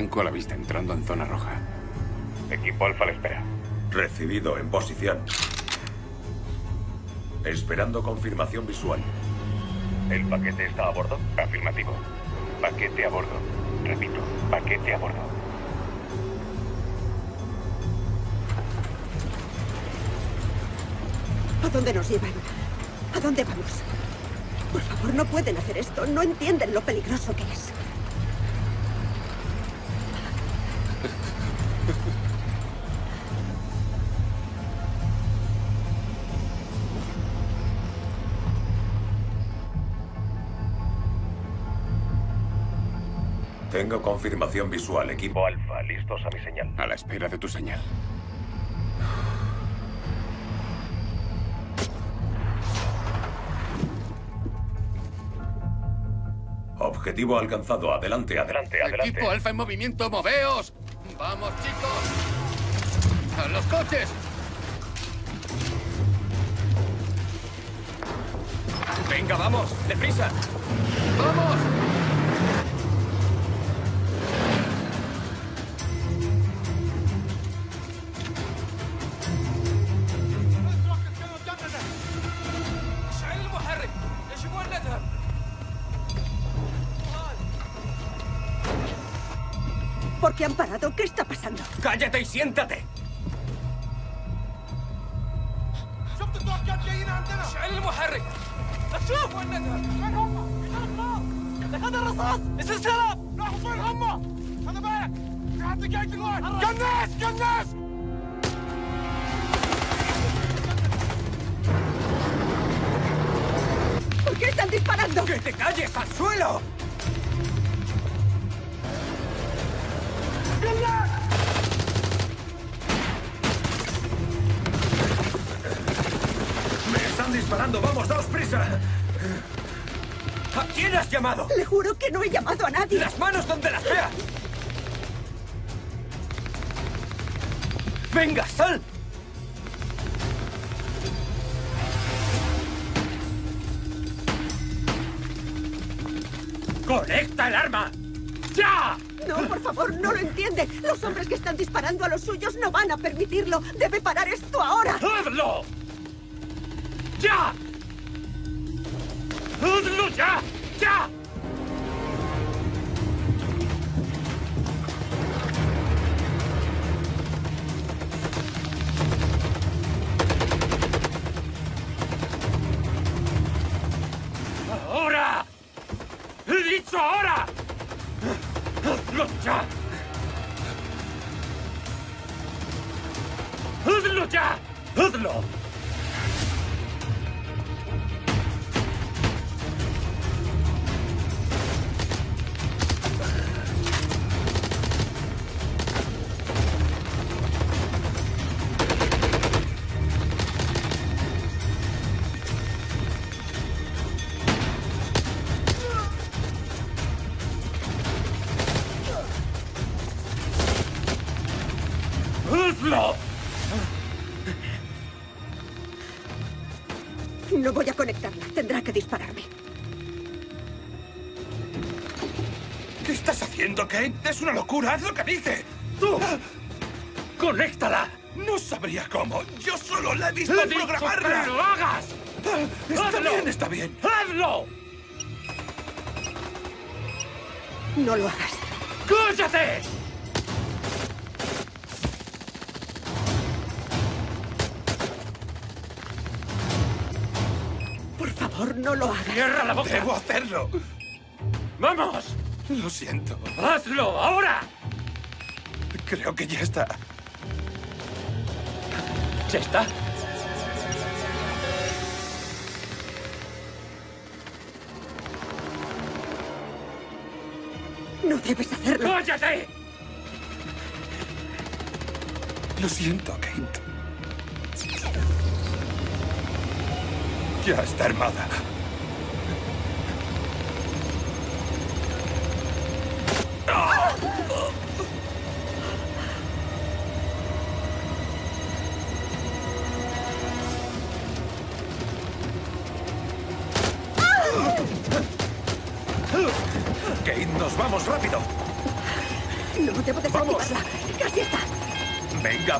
Blanco a la vista, entrando en zona roja. Equipo Alfa la espera. Recibido, en posición. Esperando confirmación visual. ¿El paquete está a bordo? Afirmativo. Paquete a bordo. Repito, paquete a bordo. ¿A dónde nos llevan? ¿A dónde vamos? Por favor, no pueden hacer esto. No entienden lo peligroso que es. Confirmación visual, equipo. Alfa, listos a mi señal. A la espera de tu señal. Objetivo alcanzado. Adelante, adelante. Adelante, adelante. Equipo Alfa en movimiento, moveos. Vamos, chicos. A los coches. Venga, vamos, deprisa. Vamos. ¿Por qué han parado? ¿Qué está pasando? Cállate y siéntate. شعل المحرك شوف وين نذهب وين هم؟ هذا الرصاص السلسلة لاحظ وين هم خذ بالك في حد دقايق الوقت قناص قناص ¿Por qué están disparando? ¡Que te calles al suelo! Disparando! ¡Vamos, daos prisa! ¿A quién has llamado? Le juro que no he llamado a nadie. ¡Las manos donde las veas! ¡Venga, sal! ¡Conecta el arma! ¡Ya! No, por favor, no lo entiende. Los hombres que están disparando a los suyos no van a permitirlo. Debe parar esto ahora. ¡Hazlo! ¡Ya! ¡Hazlo ya! ¡Ya! ¡Ahora! Haz lo que dice. ¡Tú! ¡Conéctala! No sabría cómo. Yo solo la he visto ¡He dicho que programarla. lo hagas! Está ¡Hazlo! bien, está bien. ¡Hazlo! No lo hagas. ¡Cállate! Por favor, no lo hagas. ¡Cierra la boca! Debo hacerlo. ¡Vamos! Lo siento. ¡Hazlo ahora! Creo que ya está. ¿Ya está? No debes hacerlo. ¡Cállate! Lo siento, Kate. Ya está armada.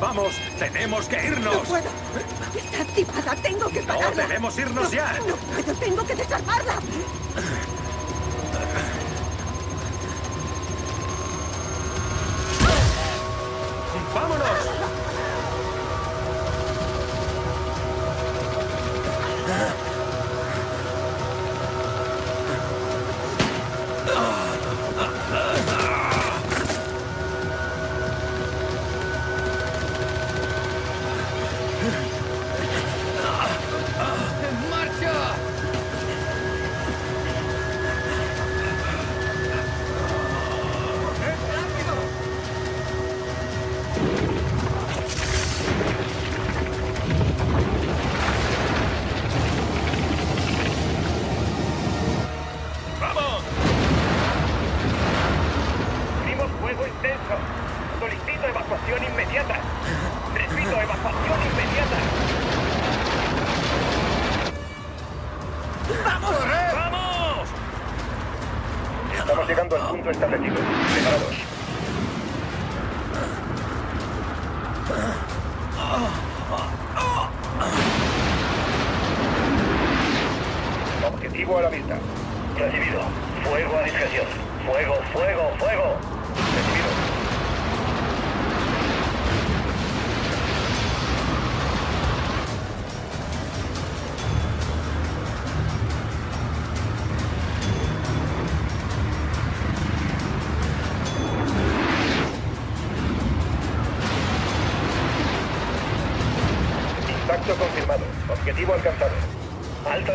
Vamos. Tenemos que No irnos. puedo. Está activada. Tengo que No, pararla. debemos irnos No, ya. No puedo. Tengo que desarmarla.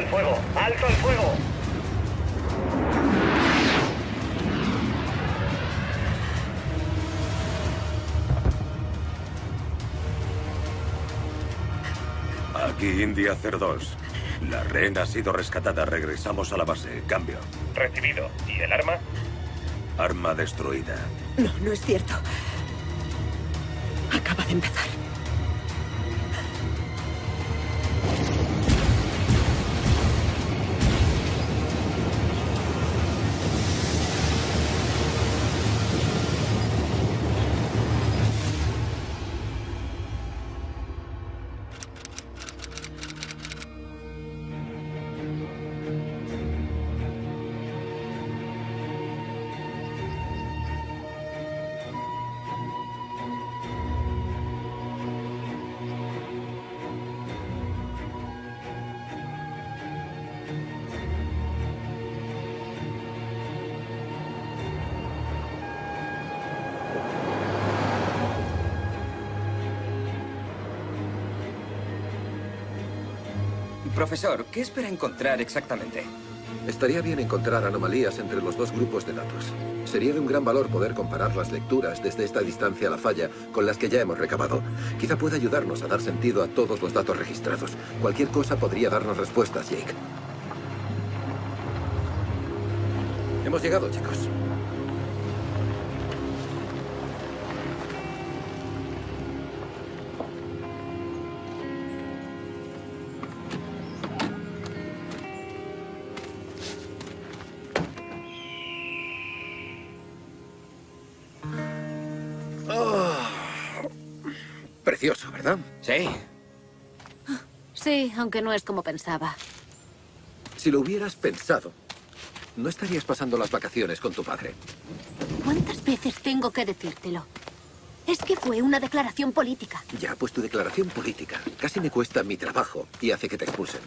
El fuego. Alto el fuego. Aquí India 02. La rehén ha sido rescatada. Regresamos a la base. Cambio. Recibido. ¿Y el arma? Arma destruida. No, no es cierto. Acaba de empezar. Profesor, ¿qué espera encontrar exactamente? Estaría bien encontrar anomalías entre los dos grupos de datos. Sería de un gran valor poder comparar las lecturas desde esta distancia a la falla con las que ya hemos recabado. Quizá pueda ayudarnos a dar sentido a todos los datos registrados. Cualquier cosa podría darnos respuestas, Jake. Hemos llegado, chicos. Sí. Sí, aunque no es como pensaba. Si lo hubieras pensado, no estarías pasando las vacaciones con tu padre. ¿Cuántas veces tengo que decírtelo? Es que fue una declaración política. Ya, pues tu declaración política casi me cuesta mi trabajo y hace que te expulsen.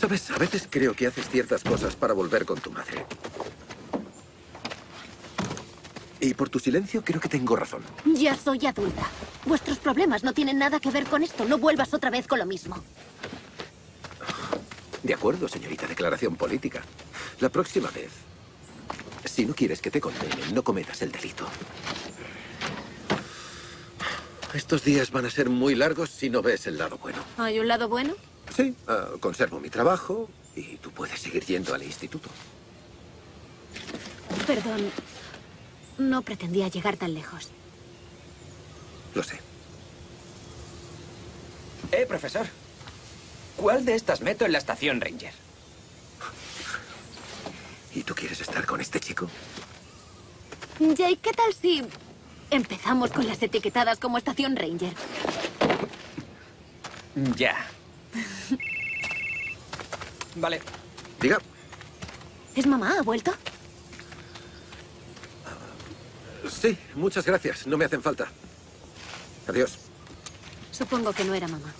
Sabes, a veces creo que haces ciertas cosas para volver con tu madre. Y por tu silencio creo que tengo razón. Ya soy adulta. Vuestros problemas no tienen nada que ver con esto. No vuelvas otra vez con lo mismo. De acuerdo, señorita declaración política. La próxima vez, si no quieres que te condenen, no cometas el delito. Estos días van a ser muy largos si no ves el lado bueno. ¿Hay un lado bueno? Sí, ah, conservo mi trabajo y tú puedes seguir yendo al instituto. Perdón. No pretendía llegar tan lejos. Lo sé. Eh, profesor. ¿Cuál de estas meto en la estación Ranger? ¿Y tú quieres estar con este chico? Jake, ¿qué tal si empezamos con las etiquetadas como Estación Ranger? Ya. Vale. Diga, ¿Es mamá? ¿Ha vuelto? Sí, muchas gracias. No me hacen falta. Adiós. Supongo que no era mamá.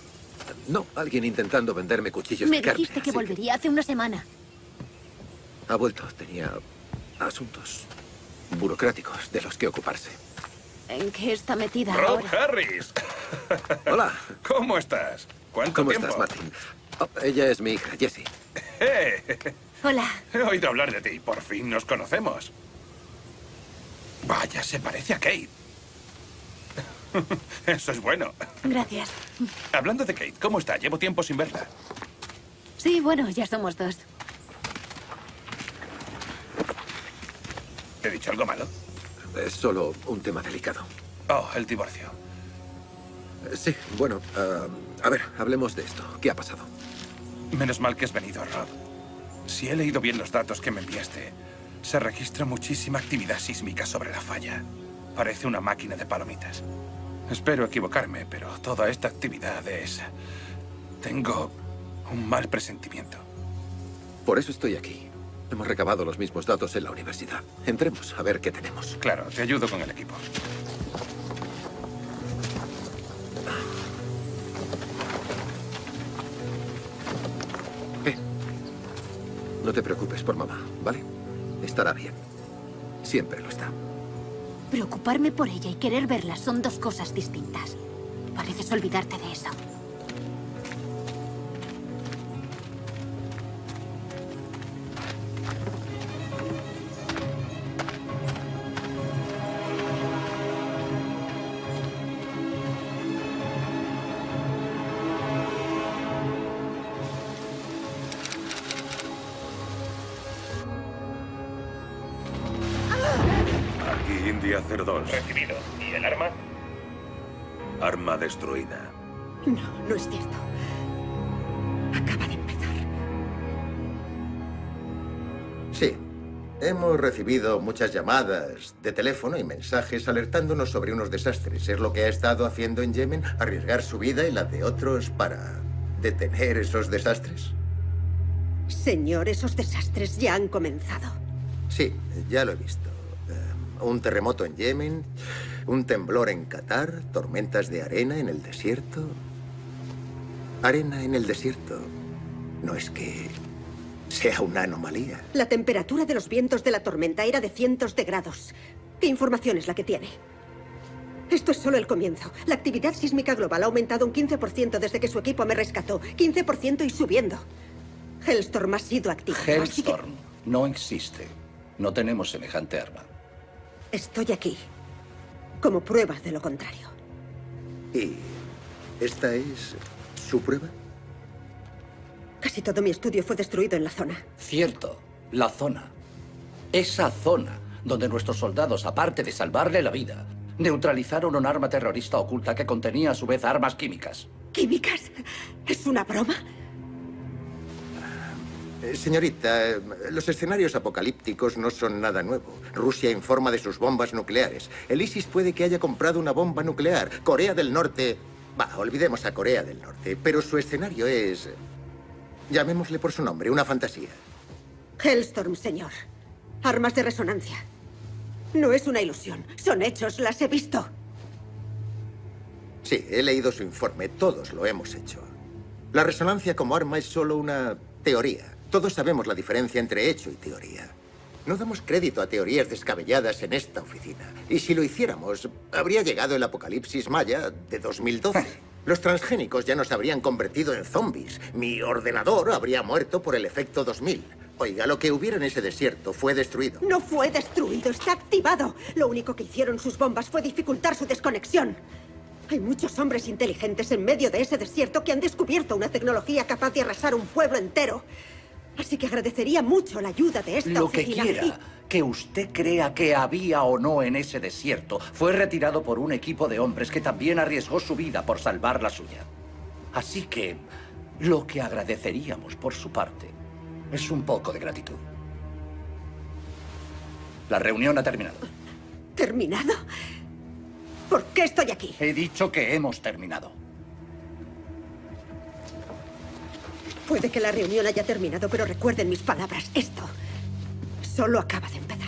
No, alguien intentando venderme cuchillos Me de carne. dijiste que volvería hace una semana. Ha vuelto. Tenía asuntos burocráticos de los que ocuparse. ¿En qué está metida Rob ahora? Harris. Hola. ¿Cómo estás? ¿Cuánto ¿Cómo tiempo? estás, Martin? Oh, ella es mi hija, Jessie. Hola. he oído hablar de ti. Por fin nos conocemos. Vaya, se parece a Kate. Eso es bueno. Gracias. Hablando de Kate, ¿cómo está? Llevo tiempo sin verla. Sí, bueno, ya somos dos. ¿He dicho algo malo? Es solo un tema delicado. Oh, el divorcio. Eh, Sí, bueno, ah, a ver, hablemos de esto. ¿Qué ha pasado? Menos mal que has venido, Rob. Si he leído bien los datos que me enviaste, se registra muchísima actividad sísmica sobre la falla. Parece una máquina de palomitas. Espero equivocarme, pero toda esta actividad es... Tengo un mal presentimiento. Por eso estoy aquí. Hemos recabado los mismos datos en la universidad. Entremos a ver qué tenemos. Claro, te ayudo con el equipo. Eh, No te preocupes por mamá, ¿vale? Estará bien. Siempre lo está. Preocuparme por ella y querer verla son dos cosas distintas. Pareces olvidarte de eso. Aquí India 02. Recibido. ¿Y el arma? Arma destruida. No, no es cierto. Acaba de empezar. Sí. Hemos recibido muchas llamadas de teléfono y mensajes alertándonos sobre unos desastres. Es lo que ha estado haciendo en Yemen, arriesgar su vida y la de otros para detener esos desastres. Señor, esos desastres ya han comenzado. Sí, ya lo he visto. Un terremoto en Yemen, un temblor en Qatar, tormentas de arena en el desierto. Arena en el desierto. No es que sea una anomalía. La temperatura de los vientos de la tormenta era de cientos de grados. ¿Qué información es la que tiene? Esto es solo el comienzo. La actividad sísmica global ha aumentado un 15% desde que su equipo me rescató. 15% y subiendo. Hellstorm ha sido activo. así que Hellstorm no existe. No tenemos semejante arma. Estoy aquí. Como prueba de lo contrario. ¿Y esta es su prueba? Casi todo mi estudio fue destruido en la zona. Cierto, la zona. Esa zona donde nuestros soldados, aparte de salvarle la vida, neutralizaron un arma terrorista oculta que contenía a su vez armas químicas. ¿Químicas? ¿Es una broma? Eh, Señorita, eh, los escenarios apocalípticos no son nada nuevo. Rusia informa de sus bombas nucleares. El ISIS puede que haya comprado una bomba nuclear. Corea del Norte... Va, olvidemos a Corea del Norte. Pero su escenario es... Llamémosle por su nombre, una fantasía. Hellstorm, señor. Armas de resonancia. No es una ilusión. Son hechos, las he visto. Sí, he leído su informe. Todos lo hemos hecho. La resonancia como arma es solo una teoría. Todos sabemos la diferencia entre hecho y teoría. No damos crédito a teorías descabelladas en esta oficina. Y si lo hiciéramos, habría llegado el apocalipsis maya de 2012. Los transgénicos ya nos habrían convertido en zombies. Mi ordenador habría muerto por el efecto 2000. Oiga, lo que hubiera en ese desierto fue destruido. No fue destruido, está activado. Lo único que hicieron sus bombas fue dificultar su desconexión. Hay muchos hombres inteligentes en medio de ese desierto que han descubierto una tecnología capaz de arrasar un pueblo entero. Así que agradecería mucho la ayuda de esta Lo que quiera que usted crea que había o no en ese desierto fue retirado por un equipo de hombres que también arriesgó su vida por salvar la suya. Así que lo que agradeceríamos por su parte es un poco de gratitud. La reunión ha terminado. ¿Terminado? ¿Por qué estoy aquí? He dicho que hemos terminado. Puede que la reunión haya terminado, pero recuerden mis palabras. Esto solo acaba de empezar.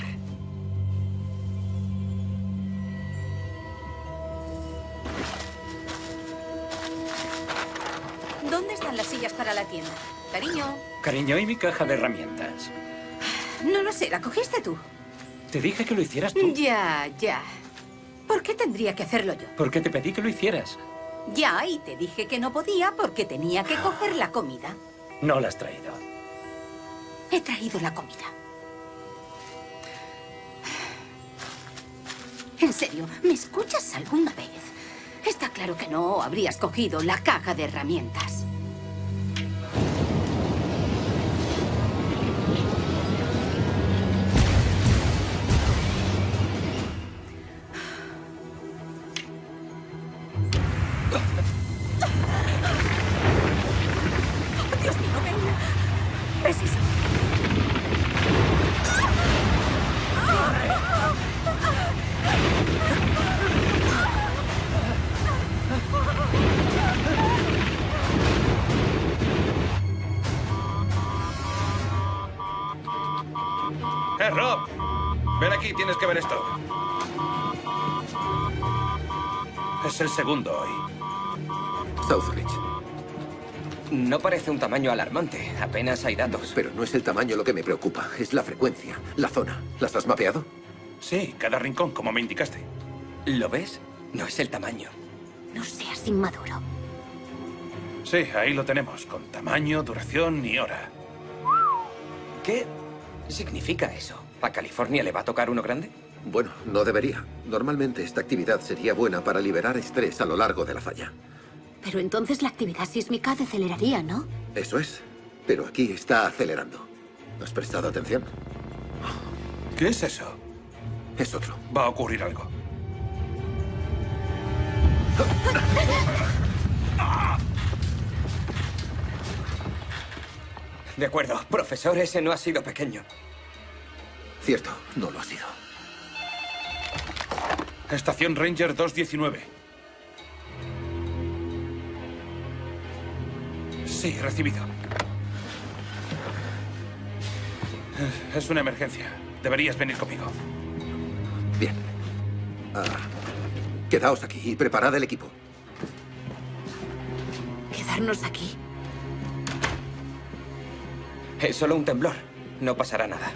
¿Dónde están las sillas para la tienda? Cariño. Cariño, ¿y mi caja de herramientas? No lo sé, la cogiste tú. Te dije que lo hicieras tú. Ya, ya. ¿Por qué tendría que hacerlo yo? Porque te pedí que lo hicieras. Ya, y te dije que no podía porque tenía que coger la comida. No la has traído. He traído la comida. En serio, ¿me escuchas alguna vez? Está claro que no habrías cogido la caja de herramientas. Segundo hoy. Southridge. No parece un tamaño alarmante. Apenas hay datos. Pero no es el tamaño lo que me preocupa, es la frecuencia, la zona. ¿Las has mapeado? Sí, cada rincón, como me indicaste. ¿Lo ves? No es el tamaño. No seas inmaduro. Sí, ahí lo tenemos, con tamaño, duración y hora. ¿Qué significa eso? ¿A California le va a tocar uno grande? Bueno, no debería. Normalmente esta actividad sería buena para liberar estrés a lo largo de la falla. Pero entonces la actividad sísmica deceleraría, ¿no? Eso es. Pero aquí está acelerando. ¿Has prestado atención? ¿Qué es eso? Es otro. Va a ocurrir algo. De acuerdo, profesor, ese no ha sido pequeño. Cierto, no lo ha sido. Estación Ranger 219. Sí, recibido. Es una emergencia. Deberías venir conmigo. Bien. Ah, quedaos aquí y preparad el equipo. ¿Quedarnos aquí? Es solo un temblor. No pasará nada.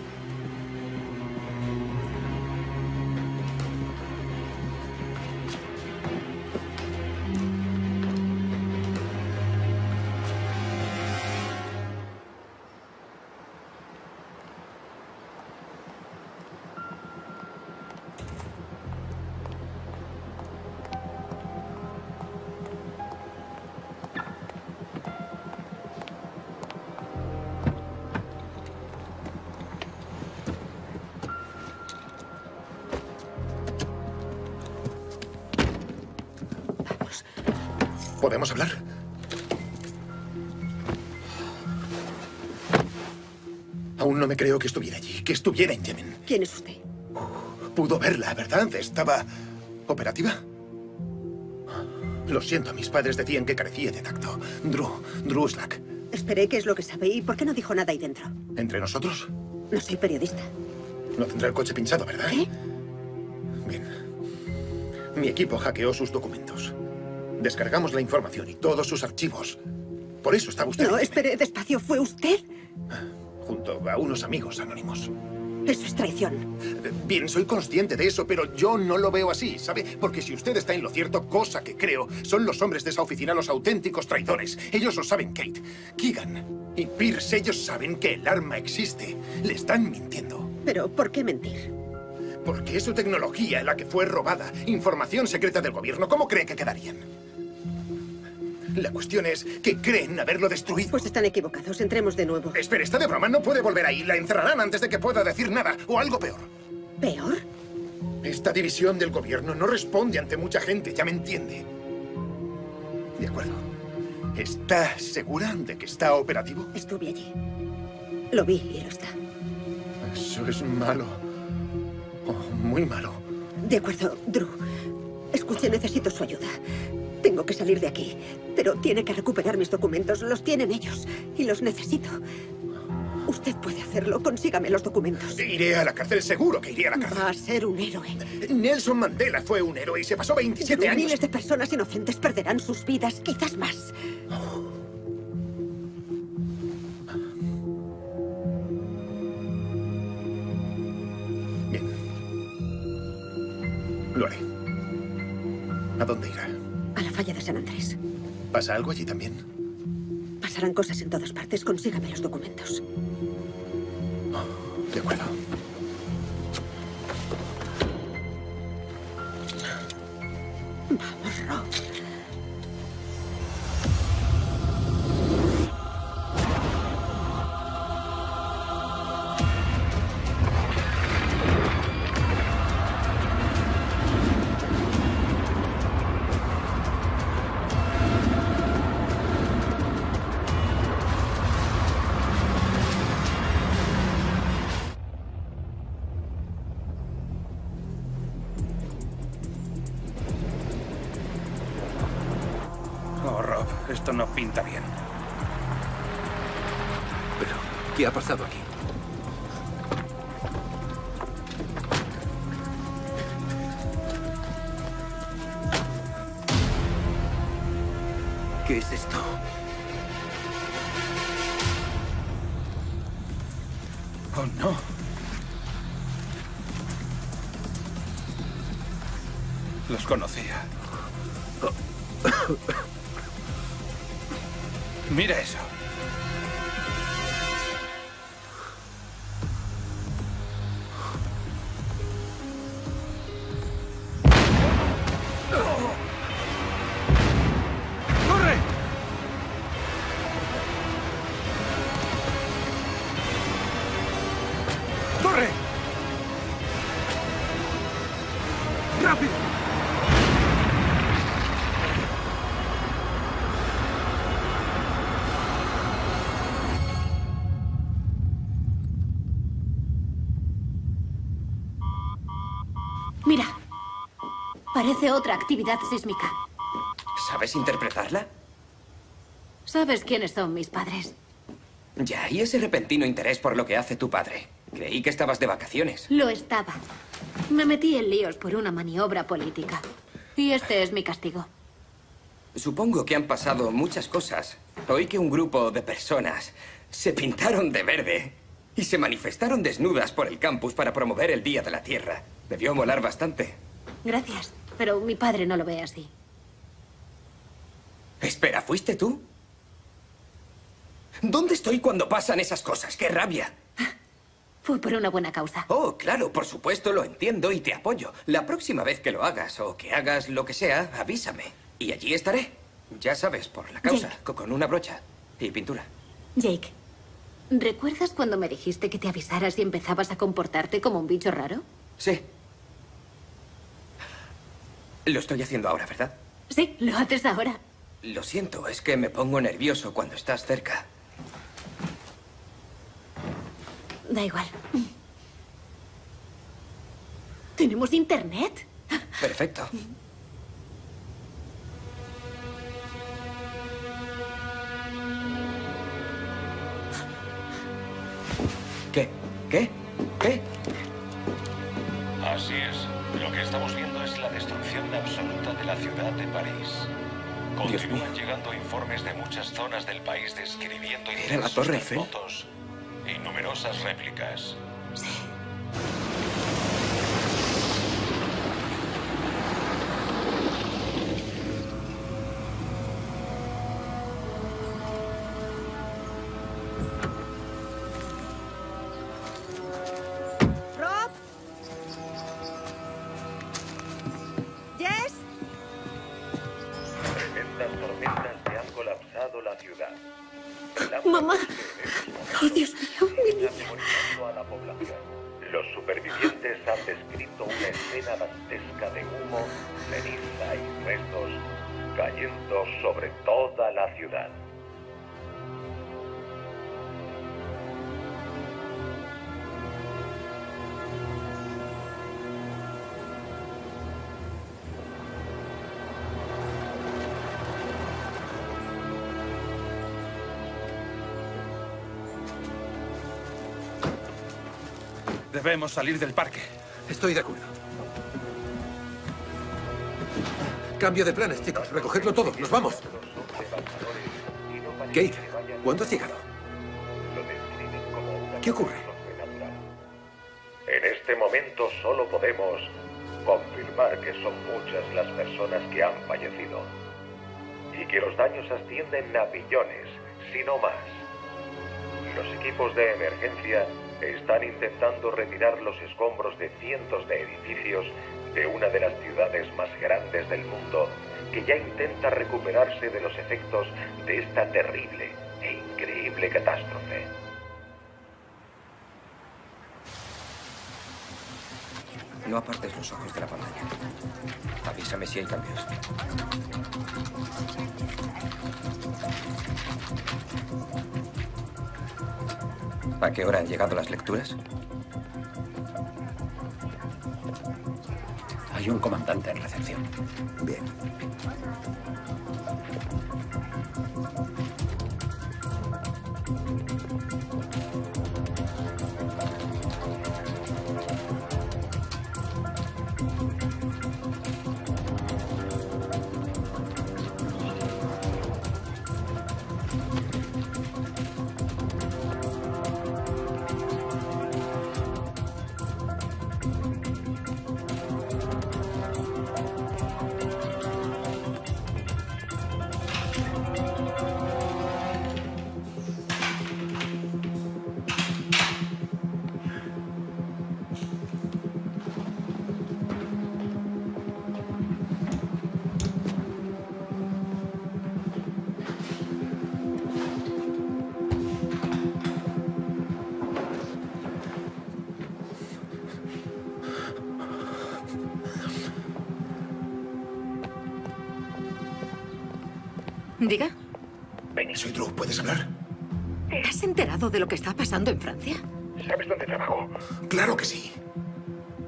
Yemen. ¿Quién es usted? Pudo verla, ¿verdad? Estaba operativa. Lo siento, mis padres decían que carecía de tacto. Drew, Drew Slack. Esperé qué es lo que sabe y por qué no dijo nada ahí dentro. ¿Entre nosotros? No soy periodista. No tendrá el coche pinchado, ¿verdad? ¿Qué? Bien. Mi equipo hackeó sus documentos. Descargamos la información y todos sus archivos. Por eso estaba usted No, espere, despacio. ¿Fue usted? junto a unos amigos anónimos. Eso es traición. Bien, soy consciente de eso, pero yo no lo veo así, ¿sabe? Porque si usted está en lo cierto, cosa que creo, son los hombres de esa oficina los auténticos traidores. Ellos lo saben, Kate. Keegan y Pierce, ellos saben que el arma existe. Le están mintiendo. Pero, ¿por qué mentir? Porque es su tecnología la que fue robada. Información secreta del gobierno. ¿Cómo cree que quedarían? La cuestión es que creen haberlo destruido. Pues están equivocados. Entremos de nuevo. Espere, está de broma. No puede volver ahí. La encerrarán antes de que pueda decir nada. O algo peor. ¿Peor? Esta división del gobierno no responde ante mucha gente, ya me entiende. De acuerdo. ¿Está segura de que está operativo? Estuve allí. Lo vi y lo está. Eso es malo. Oh, muy malo. De acuerdo, Drew. Escuche, necesito su ayuda. Tengo que salir de aquí, pero tiene que recuperar mis documentos. Los tienen ellos y los necesito. Usted puede hacerlo. Consígame los documentos. Iré a la cárcel, seguro que iré a la cárcel. Va a ser un héroe. Nelson Mandela fue un héroe y se pasó 27 Drew, años. Miles de personas inocentes perderán sus vidas, quizás más. Lo haré. ¿A dónde irá? Falla de San Andrés. ¿Pasa algo allí también? Pasarán cosas en todas partes. Consígame los documentos. De acuerdo. Vamos, Rob. Parece otra actividad sísmica. ¿Sabes interpretarla? ¿Sabes quiénes son mis padres? Ya, y ese repentino interés por lo que hace tu padre. Creí que estabas de vacaciones. Lo estaba. Me metí en líos por una maniobra política. Y este es mi castigo. Supongo que han pasado muchas cosas. Oí que un grupo de personas se pintaron de verde y se manifestaron desnudas por el campus para promover el Día de la Tierra. Debió molar bastante. Gracias. Pero mi padre no lo ve así. Espera, ¿fuiste tú? ¿Dónde estoy cuando pasan esas cosas? ¡Qué rabia! Fue por una buena causa. Oh, claro, por supuesto, lo entiendo y te apoyo. La próxima vez que lo hagas o que hagas lo que sea, avísame. Y allí estaré. Ya sabes, por la causa, co- con una brocha y pintura. Jake, ¿recuerdas cuando me dijiste que te avisaras y empezabas a comportarte como un bicho raro? Sí. Lo estoy haciendo ahora, ¿verdad? Sí, lo haces ahora. Lo siento, es que me pongo nervioso cuando estás cerca. Da igual. ¿Tenemos internet? Perfecto. ¿Qué? ¿Qué? ¿Qué? Así es. Lo que estamos viendo absoluta de la ciudad de París. Continúan llegando informes de muchas zonas del país describiendo Era la Torre Eiffel. y numerosas réplicas. Rob. Debemos salir del parque. Estoy de acuerdo. Cambio de planes, chicos. Recogerlo todo. Nos vamos. Kate, ¿cuándo has llegado? ¿Qué ocurre? En este momento solo podemos confirmar que son muchas las personas que han fallecido y que los daños ascienden a billones, si no más. Los equipos de emergencia están intentando retirar los escombros de cientos de edificios de una de las ciudades más grandes del mundo que ya intenta recuperarse de los efectos de esta terrible e increíble catástrofe. No apartes los ojos de la pantalla. Avísame si hay cambios. ¿A qué hora han llegado las lecturas? Hay un comandante en recepción. Bien. De lo que está pasando en Francia? ¿Sabes dónde trabajo? Claro que sí.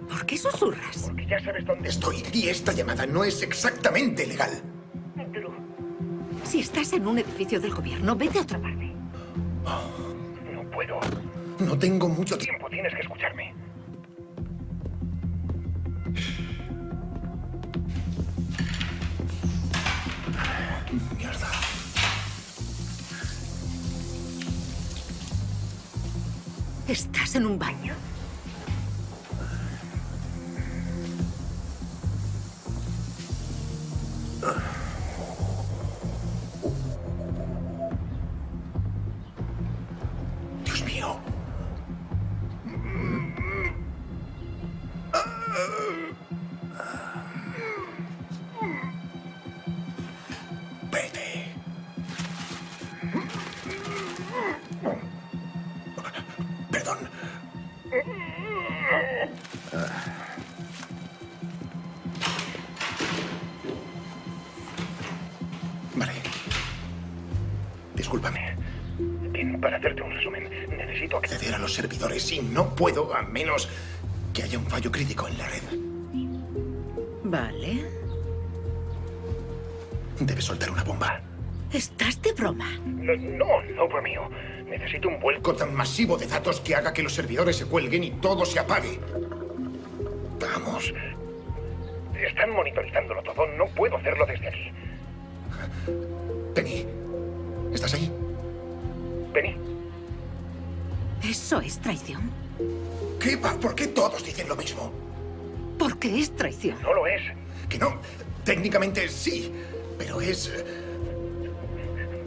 ¿Por qué susurras? Porque ya sabes dónde estoy. Y esta llamada no es exactamente legal. Si estás en un edificio del gobierno, vete a otra parte. No puedo. No tengo mucho tiempo. Tienes que escucharme. ¿Estás en un baño? No puedo a menos que haya un fallo crítico en la red. Vale. Debes soltar una bomba. ¿Estás de broma? No, no, no, bromeo. Necesito un vuelco tan masivo de datos que haga que los servidores se cuelguen y todo se apague. Sí. Pero es... eh,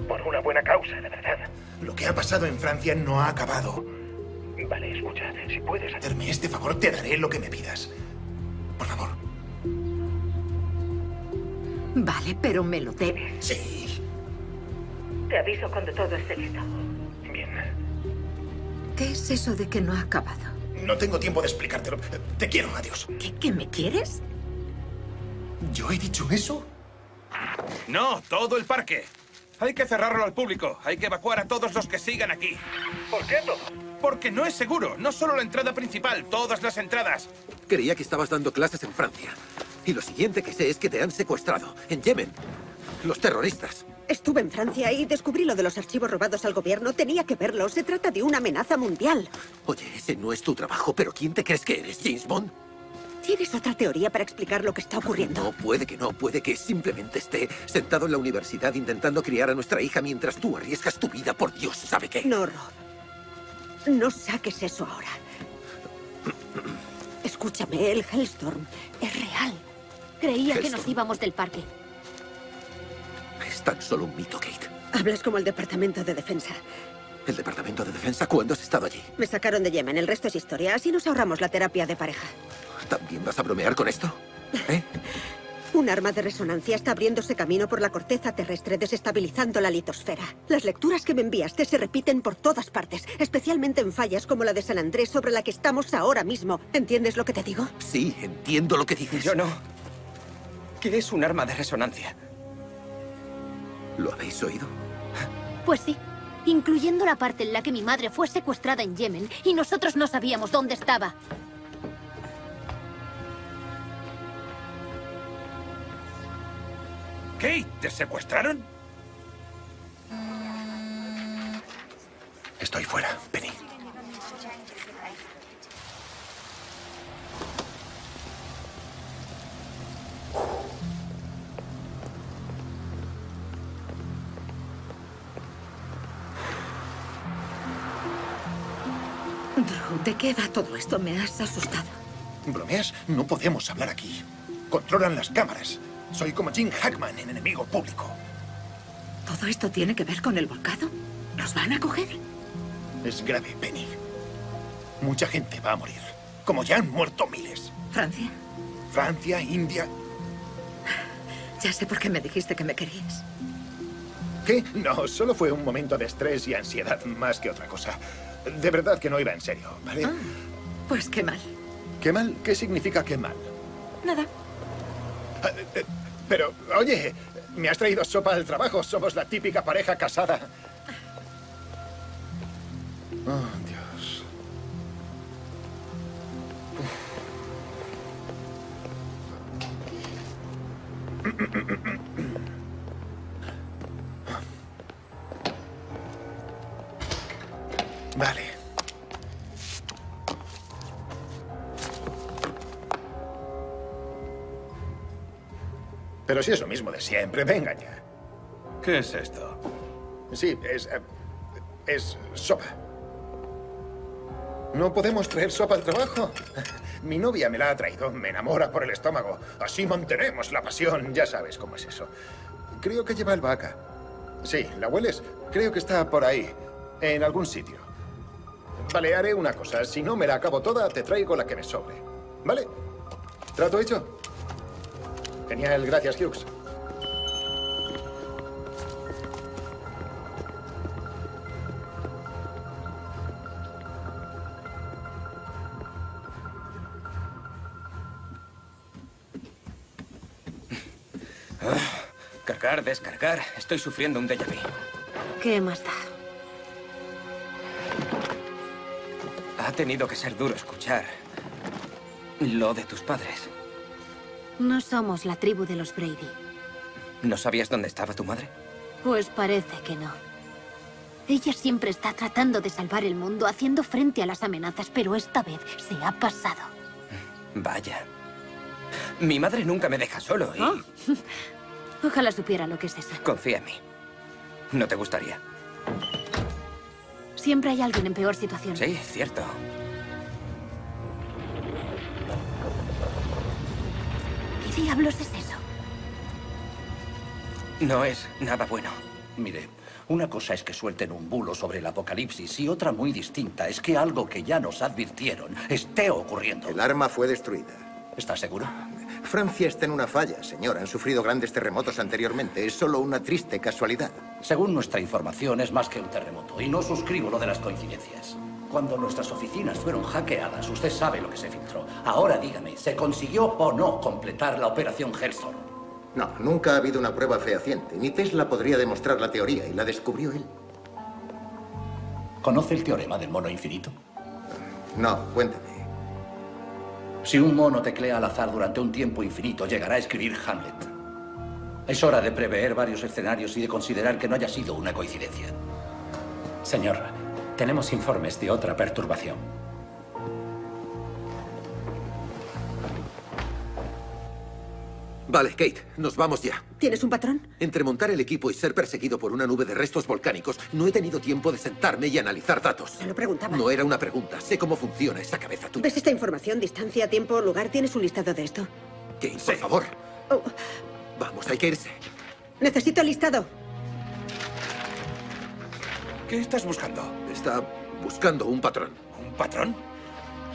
Por una buena causa, de verdad. Lo que ha pasado en Francia no ha acabado. Vale, escucha. Si puedes hacerme este favor, te daré lo que me pidas. Por favor. Vale, pero me lo debes. Sí. Te aviso cuando todo esté listo. Bien. ¿Qué es eso de que no ha acabado? No tengo tiempo de explicártelo. Te quiero, adiós. ¿Qué, qué me quieres? ¿Yo he dicho eso? No, todo el parque. Hay que cerrarlo al público. Hay que evacuar a todos los que sigan aquí. ¿Por qué todo? Porque no es seguro. No solo la entrada principal, todas las entradas. Creía que estabas dando clases en Francia. Y lo siguiente que sé es que te han secuestrado. En Yemen. Los terroristas. Estuve en Francia y descubrí lo de los archivos robados al gobierno. Tenía que verlo. Se trata de una amenaza mundial. Oye, ese no es tu trabajo, pero ¿quién te crees que eres, James Bond? ¿Tienes otra teoría para explicar lo que está ocurriendo? No, puede que no, puede que simplemente esté sentado en la universidad intentando criar a nuestra hija mientras tú arriesgas tu vida por Dios, ¿sabe qué? No, Rob. No saques eso ahora. Escúchame, el Hellstorm es real. Creía que nos íbamos del parque. Es tan solo un mito, Kate. Hablas como el Departamento de Defensa. ¿El Departamento de Defensa cuándo has estado allí? Me sacaron de Yemen, el resto es historia. Así nos ahorramos la terapia de pareja. ¿También vas a bromear con esto? Un arma de resonancia está abriéndose camino por la corteza terrestre, desestabilizando la litosfera. Las lecturas que me enviaste se repiten por todas partes, especialmente en fallas como la de San Andrés sobre la que estamos ahora mismo. ¿Entiendes lo que te digo? Sí, entiendo lo que dices. Yo no. ¿Qué es un arma de resonancia? ¿Lo habéis oído? Pues sí, incluyendo la parte en la que mi madre fue secuestrada en Yemen y nosotros no sabíamos dónde estaba. Kate, ¿te secuestraron? Estoy fuera, Penny. Drew, ¿de qué va todo esto? Me has asustado. ¿Bromeas? No podemos hablar aquí. Controlan las cámaras. Soy como Jim Hackman en Enemigo Público. ¿Todo esto tiene que ver con el volcado? ¿Nos van a coger? Es grave, Penny. Mucha gente va a morir. Como ya han muerto miles. ¿Francia? Francia, India. Ya sé por qué me dijiste que me querías. ¿Qué? No, solo fue un momento de estrés y ansiedad más que otra cosa. De verdad que no iba en serio, ¿vale? Pues qué mal. ¿Qué mal? ¿Qué significa qué mal? Nada. Pero, oye, me has traído sopa al trabajo. Somos la típica pareja casada. Oh, Dios. Vale. Pero si es lo mismo de siempre, venga ya. ¿Qué es esto? Sí, es. eh, es sopa. ¿No podemos traer sopa al trabajo? Mi novia me la ha traído, me enamora por el estómago. Así mantenemos la pasión, ya sabes cómo es eso. Creo que lleva albahaca. Sí, ¿la hueles? Creo que está por ahí, en algún sitio. Vale, haré una cosa. Si no me la acabo toda, te traigo la que me sobre. ¿Vale? ¿Trato hecho? Genial, gracias, Hughes. Ah, cargar, descargar. Estoy sufriendo un déjà vu. ¿Qué más da? Ha tenido que ser duro escuchar lo de tus padres. No somos la tribu de los Brady. ¿No sabías dónde estaba tu madre? Pues parece que no. Ella siempre está tratando de salvar el mundo, haciendo frente a las amenazas, pero esta vez se ha pasado. Vaya. Mi madre nunca me deja solo y... Oh. Ojalá supiera lo que es eso. Confía en mí. ¿No te gustaría? Siempre hay alguien en peor situación. Sí, cierto. Diablos es eso? No es nada bueno. Mire, una cosa es que suelten un bulo sobre el apocalipsis y otra muy distinta es que algo que ya nos advirtieron esté ocurriendo. El arma fue destruida. ¿Estás seguro? Francia está en una falla, señor. Han sufrido grandes terremotos anteriormente. Es solo una triste casualidad. Según nuestra información, es más que un terremoto. Y no suscribo lo de las coincidencias. Cuando nuestras oficinas fueron hackeadas, usted sabe lo que se filtró. Ahora dígame, ¿se consiguió o no completar la operación Hellstorm? No, nunca ha habido una prueba fehaciente. Ni Tesla podría demostrar la teoría y la descubrió él. ¿Conoce el teorema del mono infinito? No, cuénteme. Si un mono teclea al azar durante un tiempo infinito, llegará a escribir Hamlet. Es hora de prever varios escenarios y de considerar que no haya sido una coincidencia. Señor, tenemos informes de otra perturbación. Vale, Kate, nos vamos ya. ¿Tienes un patrón? Entre montar el equipo y ser perseguido por una nube de restos volcánicos, no he tenido tiempo de sentarme y analizar datos. Se lo preguntaba. No era una pregunta. Sé cómo funciona esa cabeza tuya. ¿Ves esta información? Distancia, tiempo, lugar. ¿Tienes un listado de esto? Kate, por favor. Oh, Vamos, hay que irse. necesito el listado. ¿Qué estás buscando? Está buscando un patrón. ¿Un patrón?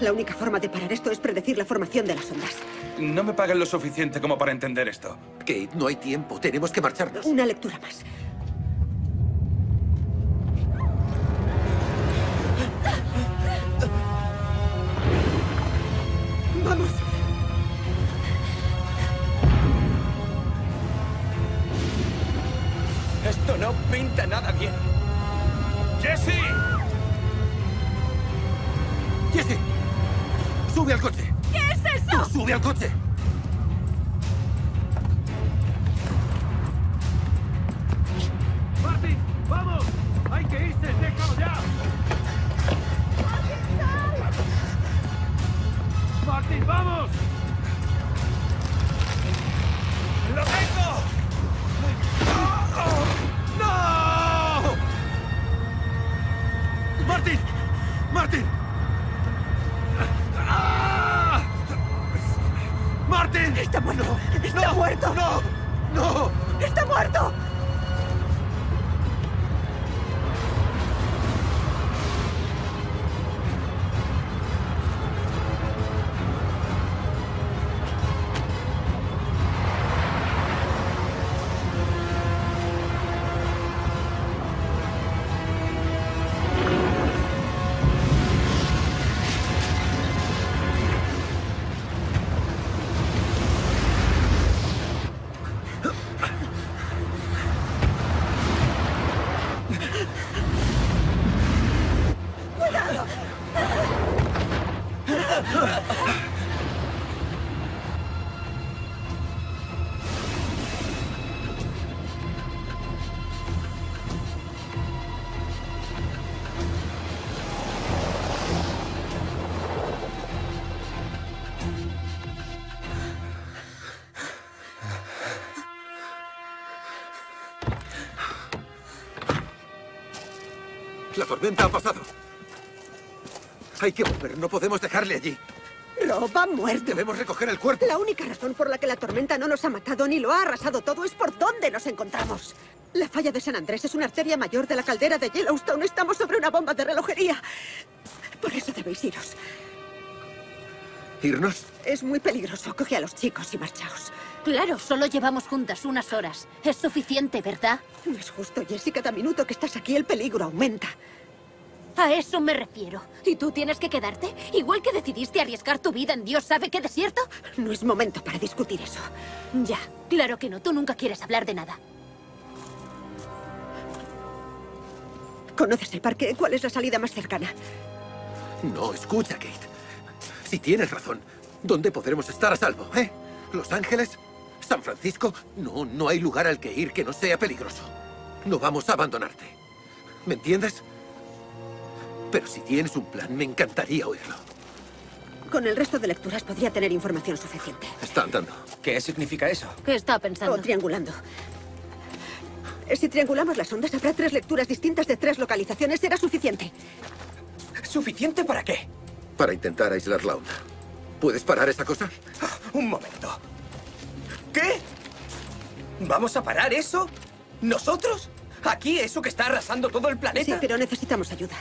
La única forma de parar esto es predecir la formación de las ondas. No me pagan lo suficiente como para entender esto. Kate, no hay tiempo. Tenemos que marcharnos. Una lectura más. Eso? Tormenta ha pasado. Hay que volver. No podemos dejarle allí. Rob ha muerto. Debemos recoger el cuerpo. La única razón por la que la tormenta no nos ha matado ni lo ha arrasado todo es por dónde nos encontramos. La falla de San Andrés es una arteria mayor de la caldera de Yellowstone. Estamos sobre una bomba de relojería. Por eso debéis iros. ¿Irnos? Es muy peligroso. Coge a los chicos y marchaos. Claro, solo llevamos juntas unas horas. Es suficiente, ¿verdad? No es justo, Jessie. Cada minuto que estás aquí el peligro aumenta. A eso me refiero. ¿Y tú tienes que quedarte? Igual que decidiste arriesgar tu vida en Dios sabe qué desierto. No es momento para discutir eso. Ya, claro que no. Tú nunca quieres hablar de nada. ¿Conoces el parque? ¿Cuál es la salida más cercana? No, escucha, Kate. Si tienes razón, ¿dónde podremos estar a salvo, eh? ¿Los Ángeles? ¿San Francisco? No, no hay lugar al que ir que no sea peligroso. No vamos a abandonarte. ¿Me entiendes? Pero si tienes un plan, me encantaría oírlo. Con el resto de lecturas podría tener información suficiente. Está andando. ¿Qué significa eso? ¿Qué está pensando? O triangulando. Si triangulamos las ondas, habrá tres lecturas distintas de tres localizaciones. Será suficiente. ¿Suficiente para qué? Para intentar aislar la onda. ¿Puedes parar esa cosa? Un momento. ¿Qué? ¿Vamos a parar eso? ¿Nosotros? ¿Aquí eso que está arrasando todo el planeta? Sí, pero necesitamos ayuda.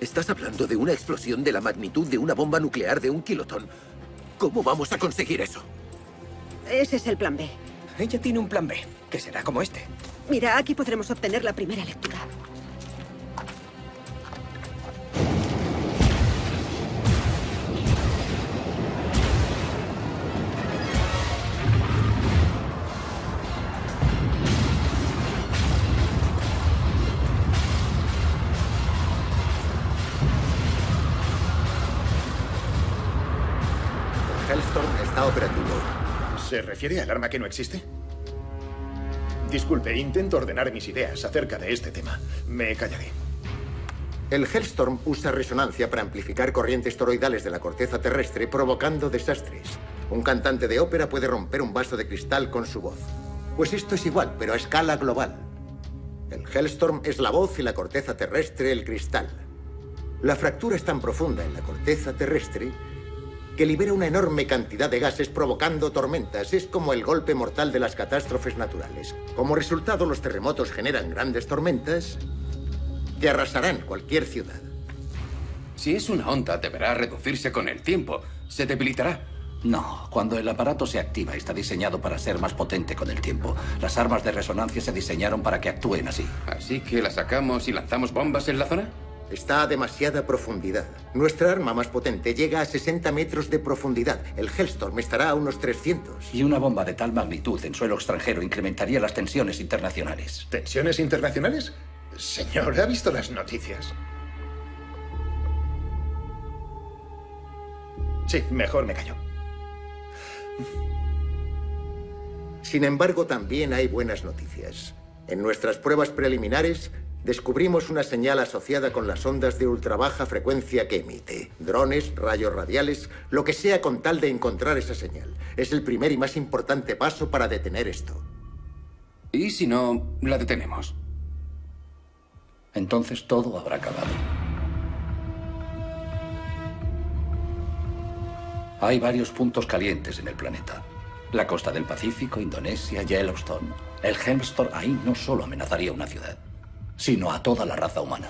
Estás hablando de una explosión de la magnitud de una bomba nuclear de un kilotón. ¿Cómo vamos a conseguir eso? Ese es el plan B. Ella tiene un plan B, que será como este. Mira, aquí podremos obtener la primera lectura. Refiere al arma que no existe? Disculpe, intento ordenar mis ideas acerca de este tema. Me callaré. El Hellstorm usa resonancia para amplificar corrientes toroidales de la corteza terrestre, provocando desastres. Un cantante de ópera puede romper un vaso de cristal con su voz. Pues esto es igual, pero a escala global. El Hellstorm es la voz y la corteza terrestre el cristal. La fractura es tan profunda en la corteza terrestre que libera una enorme cantidad de gases provocando tormentas. Es como el golpe mortal de las catástrofes naturales. Como resultado, los terremotos generan grandes tormentas que arrasarán cualquier ciudad. Si es una onda, deberá reducirse con el tiempo. Se debilitará. No, cuando el aparato se activa está diseñado para ser más potente con el tiempo. Las armas de resonancia se diseñaron para que actúen así. ¿Así que la sacamos y lanzamos bombas en la zona? Está a demasiada profundidad. Nuestra arma más potente llega a 60 metros de profundidad. El Hellstorm estará a unos 300. Y una bomba de tal magnitud en suelo extranjero incrementaría las tensiones internacionales. ¿Tensiones internacionales? Señor, ¿ha visto las noticias? Sí, mejor me callo. Sin embargo, también hay buenas noticias. En nuestras pruebas preliminares, descubrimos una señal asociada con las ondas de ultra baja frecuencia que emite. Drones, rayos radiales, lo que sea con tal de encontrar esa señal. Es el primer y más importante paso para detener esto. ¿Y si no la detenemos? Entonces todo habrá acabado. Hay varios puntos calientes en el planeta. La costa del Pacífico, Indonesia, Yellowstone. El Hellstorm ahí no solo amenazaría una ciudad, sino a toda la raza humana.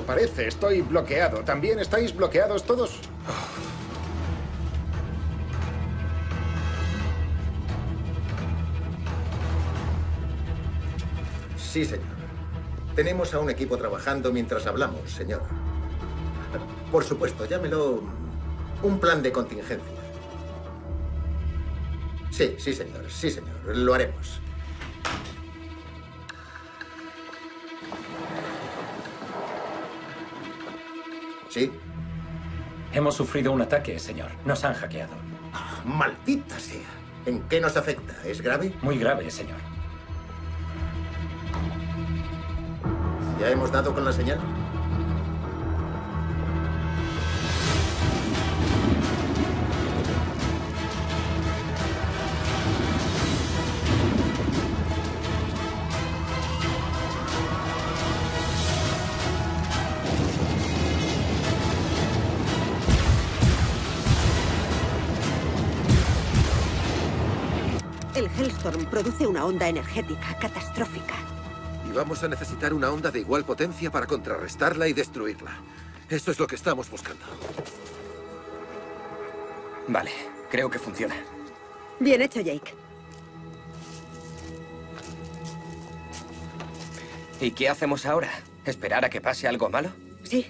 Parece. Estoy bloqueado. ¿También estáis bloqueados todos? Sí, señor. Tenemos a un equipo trabajando mientras hablamos, señor. Por supuesto, llámelo un plan de contingencia. Sí, sí, señor. Sí, señor. Lo haremos. ¿Sí? Hemos sufrido un ataque, señor. Nos han hackeado. Maldita sea. ¿En qué nos afecta? ¿Es grave? Muy grave, señor. ¿Ya hemos dado con la señal? Produce una onda energética catastrófica. Y vamos a necesitar una onda de igual potencia para contrarrestarla y destruirla. Eso es lo que estamos buscando. Vale, creo que funciona. Bien hecho, Jake. ¿Y qué hacemos ahora? ¿Esperar a que pase algo malo? Sí.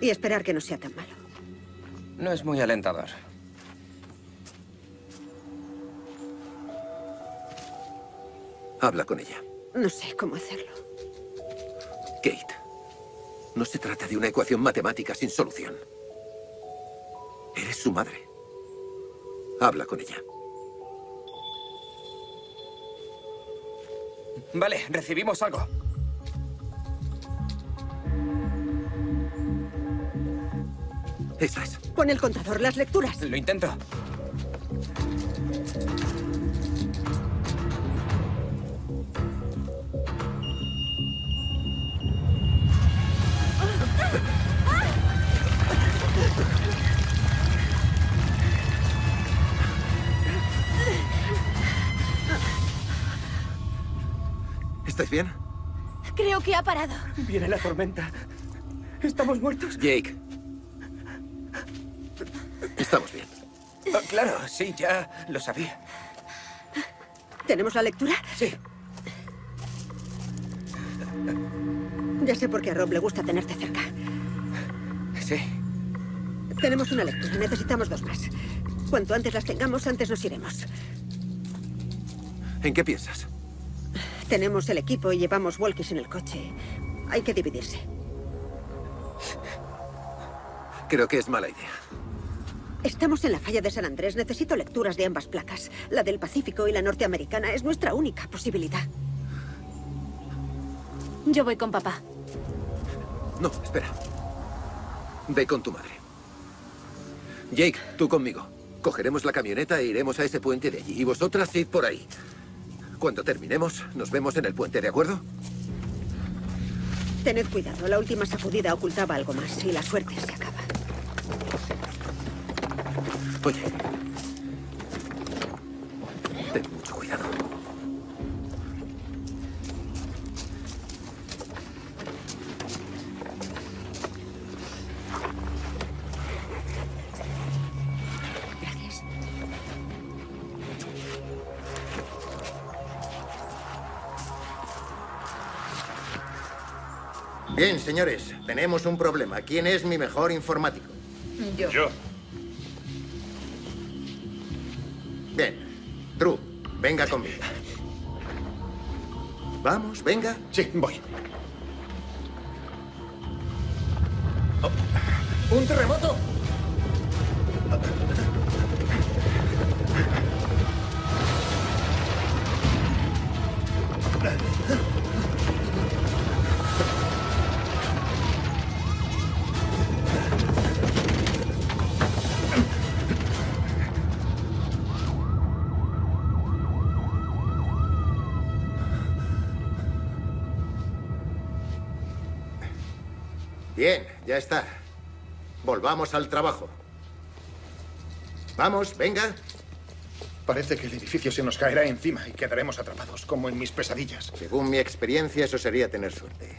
Y esperar que no sea tan malo. No es muy alentador. Habla con ella. No sé cómo hacerlo. Kate, no se trata de una ecuación matemática sin solución. Eres su madre. Habla con ella. Vale, recibimos algo. Eso es. Pon el contador, las lecturas. Lo intento. ¿Estáis bien? Creo que ha parado. Viene la tormenta. ¿Estamos muertos? Jake. Estamos bien. Ah, claro, sí, ya lo sabía. ¿Tenemos la lectura? Sí. Ya sé por qué a Rob le gusta tenerte cerca. Sí. Tenemos una lectura, necesitamos dos más. Cuanto antes las tengamos, antes nos iremos. ¿En qué piensas? Tenemos el equipo y llevamos walkies en el coche. Hay que dividirse. Creo que es mala idea. Estamos en la falla de San Andrés. Necesito lecturas de ambas placas. La del Pacífico y la norteamericana es nuestra única posibilidad. Yo voy con papá. No, espera. Ve con tu madre. Jake, tú conmigo. Cogeremos la camioneta e iremos a ese puente de allí. Y vosotras id por ahí. Cuando terminemos, nos vemos en el puente, ¿de acuerdo? Tened cuidado. La última sacudida ocultaba algo más y la suerte se acaba. Oye. Bien, señores, tenemos un problema. ¿Quién es mi mejor informático? Yo. Yo. Bien. Drew, venga conmigo. Vamos, venga. Sí, voy. Volvamos al trabajo. Vamos, venga. Parece que el edificio se nos caerá encima y quedaremos atrapados, como en mis pesadillas. Según mi experiencia, eso sería tener suerte.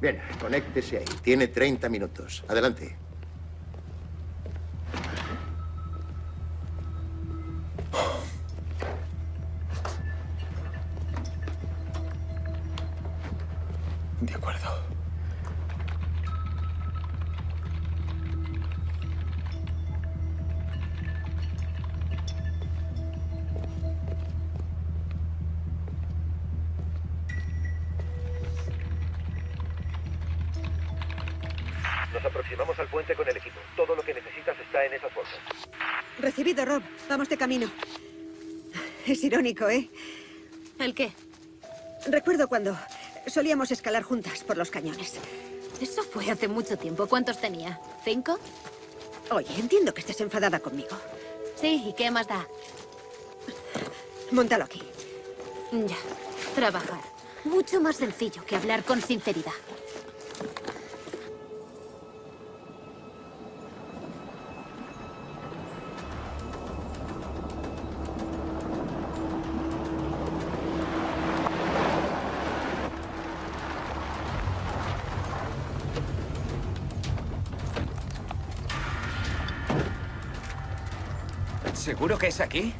Bien, conéctese ahí. Tiene 30 minutos. Adelante. Irónico, ¿eh? ¿El qué? Recuerdo cuando solíamos escalar juntas por los cañones. Eso fue hace mucho tiempo. ¿Cuántos tenía? ¿Cinco? Oye, entiendo que estés enfadada conmigo. Sí, ¿y qué más da? Móntalo aquí. Ya. Trabajar. Mucho más sencillo que hablar con sinceridad. ¿Seguro que es aquí?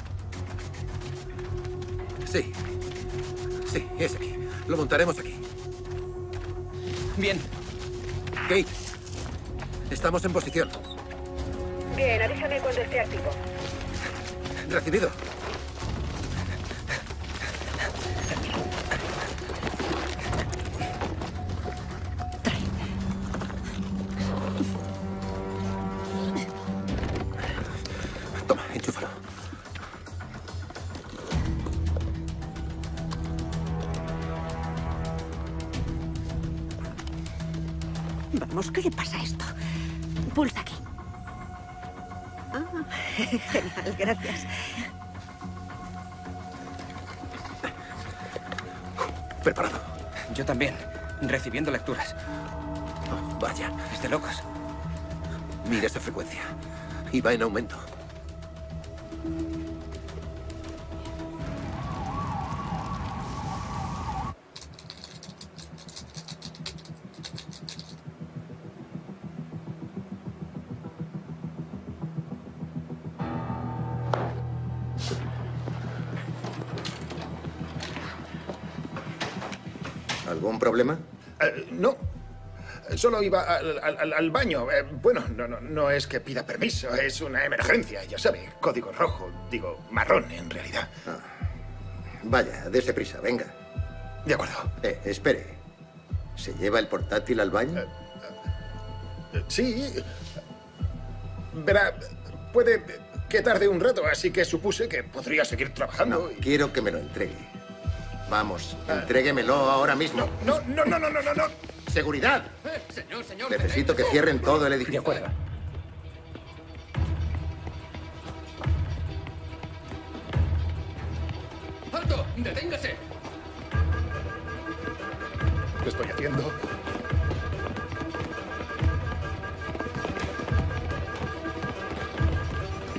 Sí. Sí, es aquí. Lo montaremos aquí. Bien. Kate. Estamos en posición. Bien, avísame cuando esté activo. Recibido. y va en aumento. ¿Algún problema? Eh, no. Solo iba al, baño. Eh, bueno, no, no, no es que pida permiso, es una emergencia, ya sabe. Código rojo, digo, marrón en realidad. Vaya, dése prisa, venga. De acuerdo. Eh, espere. ¿Se lleva el portátil al baño? Eh, Sí. Verá, puede que tarde un rato, así que supuse que podría seguir trabajando. y- Quiero que me lo entregue. Vamos, entréguemelo ahora mismo. No, no, no, no, no, no, no. ¡Seguridad! Eh, señor, señor. Necesito que cierren todo el edificio. De acuerdo.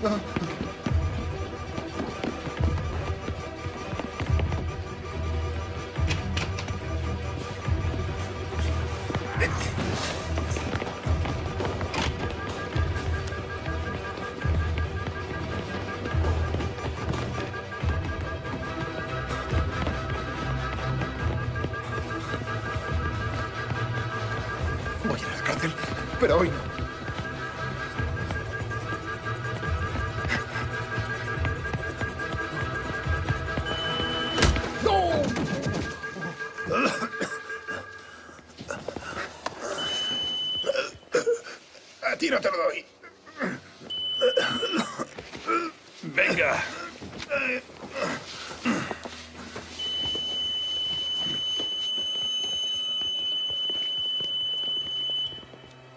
Oh.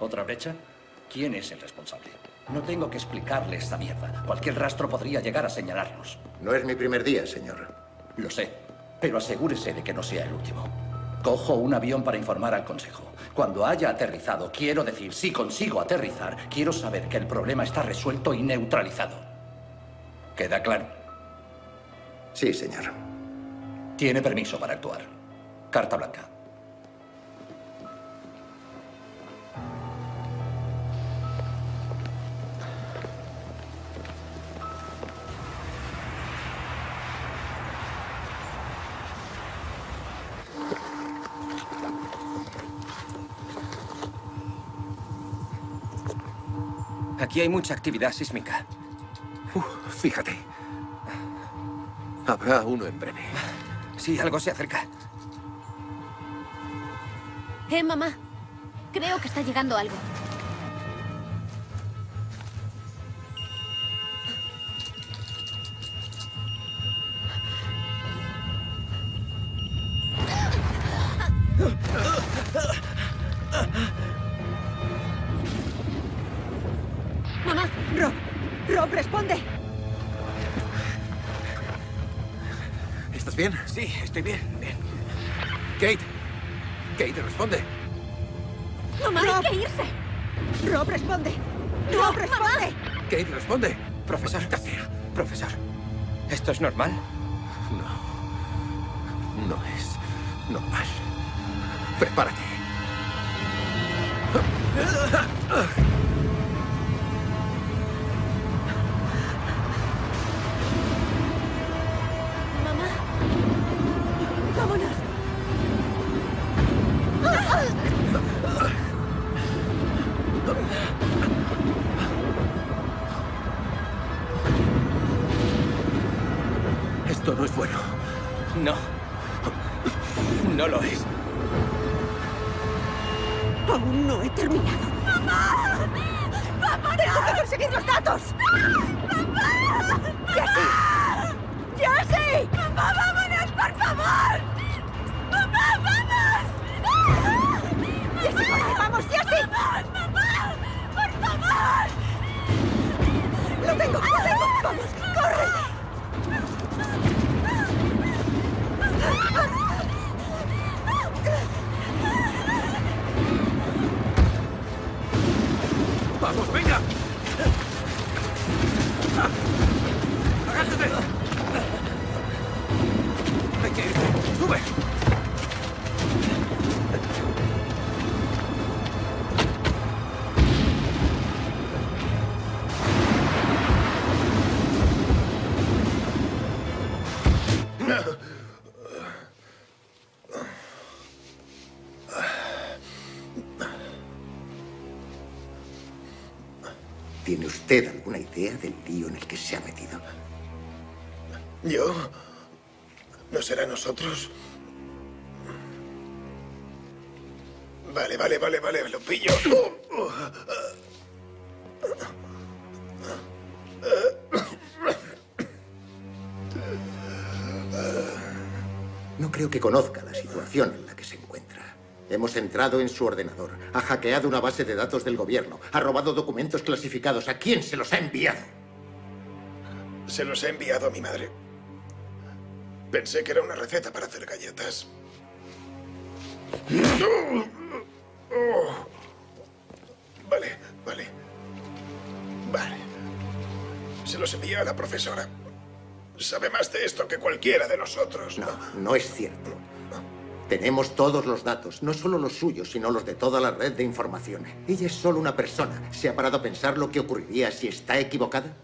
¿Otra brecha? ¿Quién es el responsable? No tengo que explicarle esta mierda. Cualquier rastro podría llegar a señalarnos. No es mi primer día, señor. Lo sé, pero asegúrese de que no sea el último. Cojo un avión para informar al Consejo. Cuando haya aterrizado, quiero decir, si consigo aterrizar, quiero saber que el problema está resuelto y neutralizado. ¿Queda claro? Sí, señor. Tiene permiso para actuar. Carta blanca. Aquí hay mucha actividad sísmica. Fíjate. Habrá uno en breve. Sí, algo se acerca. Eh, mamá. Creo que está llegando algo. Prepárate. Idea del lío en el que se ha metido? ¿Yo? ¿No será nosotros? Hemos entrado en su ordenador, ha hackeado una base de datos del gobierno, ha robado documentos clasificados. ¿A quién se los ha enviado? Se los he enviado a mi madre. Pensé que era una receta para hacer galletas. Vale, vale. Vale. Se los envié a la profesora. Sabe más de esto que cualquiera de nosotros. No, no es cierto. Tenemos todos los datos, no solo los suyos, sino los de toda la red de información. Ella es solo una persona. ¿Se ha parado a pensar lo que ocurriría si está equivocada?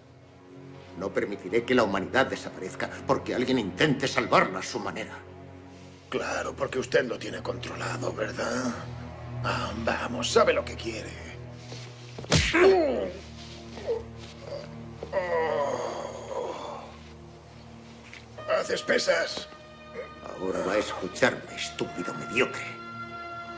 No permitiré que la humanidad desaparezca porque alguien intente salvarla a su manera. Claro, porque usted lo tiene controlado, ¿verdad? Ah, vamos, sabe lo que quiere. Haces pesas. Ahora va a escucharme, estúpido mediocre.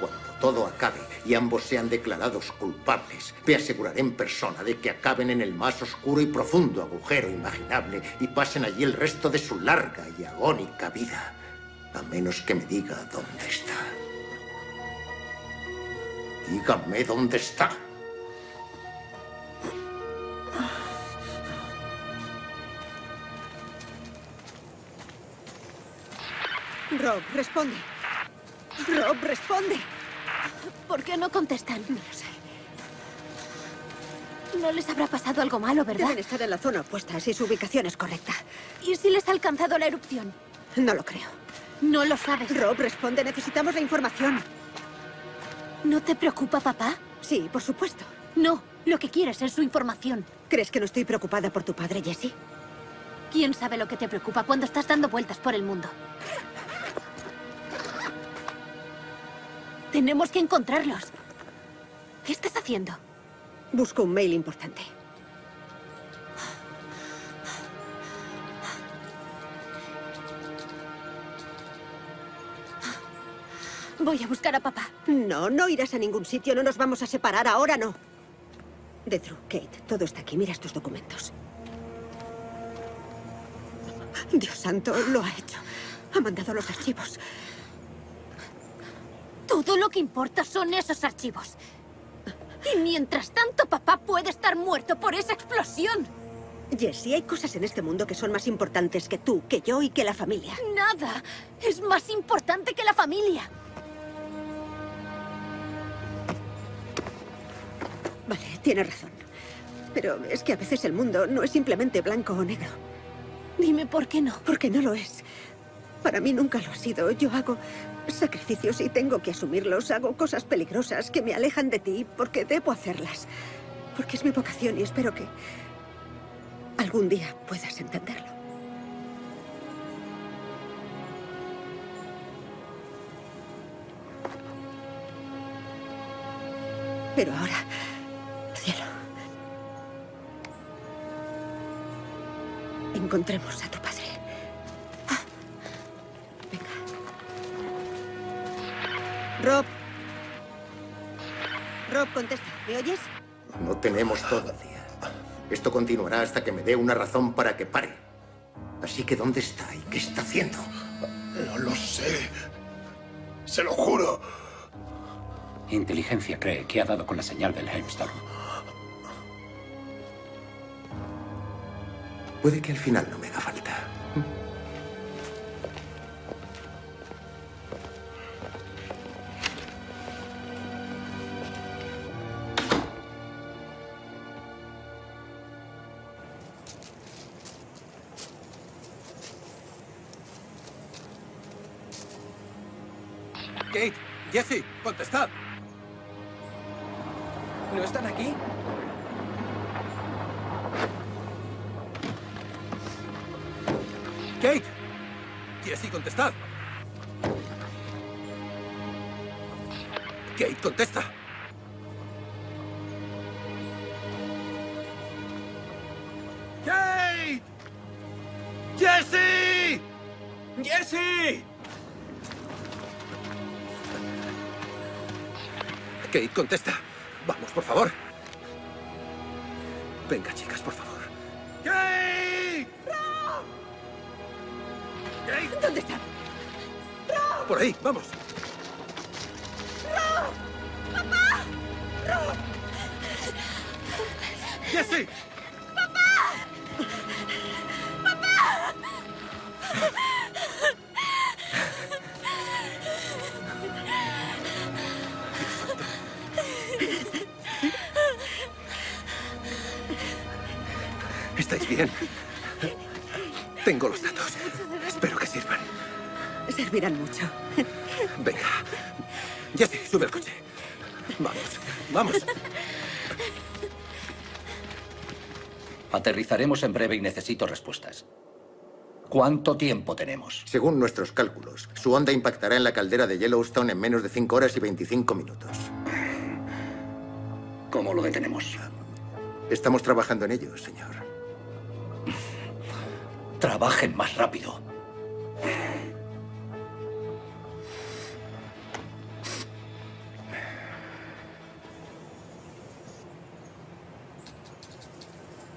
Cuando todo acabe y ambos sean declarados culpables, me aseguraré en persona de que acaben en el más oscuro y profundo agujero imaginable y pasen allí el resto de su larga y agónica vida. A menos que me diga dónde está. Dígame dónde está. Rob, responde. Rob, responde. ¿Por qué no contestan? No lo sé. No les habrá pasado algo malo, ¿verdad? Deben estar en la zona opuesta si su ubicación es correcta. ¿Y si les ha alcanzado la erupción? No lo creo. No lo sabes. Rob, responde. Necesitamos la información. ¿No te preocupa, papá? Sí, por supuesto. No, lo que quieres es su información. ¿Crees que no estoy preocupada por tu padre, Jesse? ¿Quién sabe lo que te preocupa cuando estás dando vueltas por el mundo? Tenemos que encontrarlos. ¿Qué estás haciendo? Busco un mail importante. Voy a buscar a papá. No, no irás a ningún sitio. No nos vamos a separar. Ahora no. Detru, Kate, todo está aquí. Mira estos documentos. Dios santo, lo ha hecho. Ha mandado los archivos. Todo lo que importa son esos archivos. Y mientras tanto, papá puede estar muerto por esa explosión. Jessie, hay cosas en este mundo que son más importantes que tú, que yo y que la familia. Nada es más importante que la familia. Vale, tienes razón. Pero es que a veces el mundo no es simplemente blanco o negro. Dime por qué no. Porque no lo es. Para mí nunca lo ha sido. Yo hago sacrificios y tengo que asumirlos. Hago cosas peligrosas que me alejan de ti porque debo hacerlas. Porque es mi vocación y espero que algún día puedas entenderlo. Pero ahora, cielo, encontremos a tu Rob. Rob, contesta. ¿Me oyes? No tenemos todo el día. Esto continuará hasta que me dé una razón para que pare. Así que, ¿dónde está y qué está haciendo? No lo sé. Se lo juro. Inteligencia cree que ha dado con la señal del Helmstorm. Puede que al final no me haga falta. Aterrizaremos en breve y necesito respuestas. ¿Cuánto tiempo tenemos? Según nuestros cálculos, su onda impactará en la caldera de Yellowstone en menos de 5 horas y 25 minutos. ¿Cómo lo detenemos? Estamos trabajando en ello, señor. Trabajen más rápido.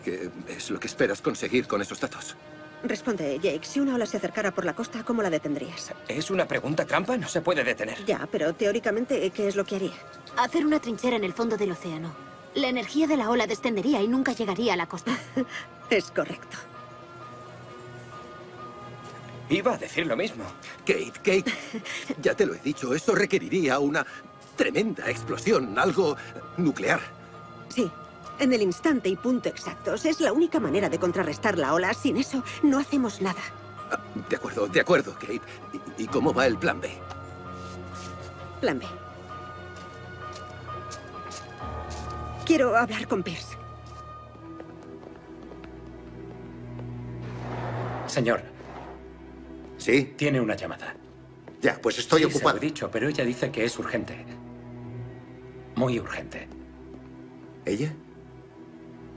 ¿Qué es lo que esperas conseguir con esos datos? Responde, Jake. Si una ola se acercara por la costa, ¿cómo la detendrías? ¿Es una pregunta trampa? No se puede detener. Ya, pero teóricamente, ¿qué es lo que haría? Hacer una trinchera en el fondo del océano. La energía de la ola descendería y nunca llegaría a la costa. es correcto. Iba a decir lo mismo. Kate, Kate, ya te lo he dicho, eso requeriría una tremenda explosión, algo nuclear. Sí, en el instante y punto exactos. Es la única manera de contrarrestar la ola. Sin eso, no hacemos nada. Ah, De acuerdo, de acuerdo, Kate. ¿Y, y cómo va el plan B? Plan B. Quiero hablar con Pierce. Señor. ¿Sí? Tiene una llamada. Ya, pues estoy Sí, ocupado. Se lo he dicho, pero ella dice que es urgente. Muy urgente. ¿Ella?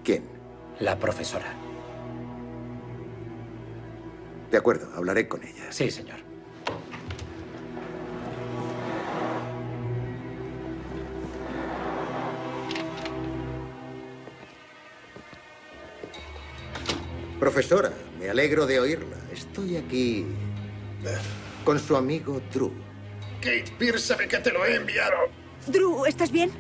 ¿Quién? La profesora. De acuerdo, hablaré con ella. Sí, señor. Profesora, me alegro de oírla. Estoy aquí con su amigo Drew. Kate Pierce sabe que te lo he enviado. Drew, ¿estás bien?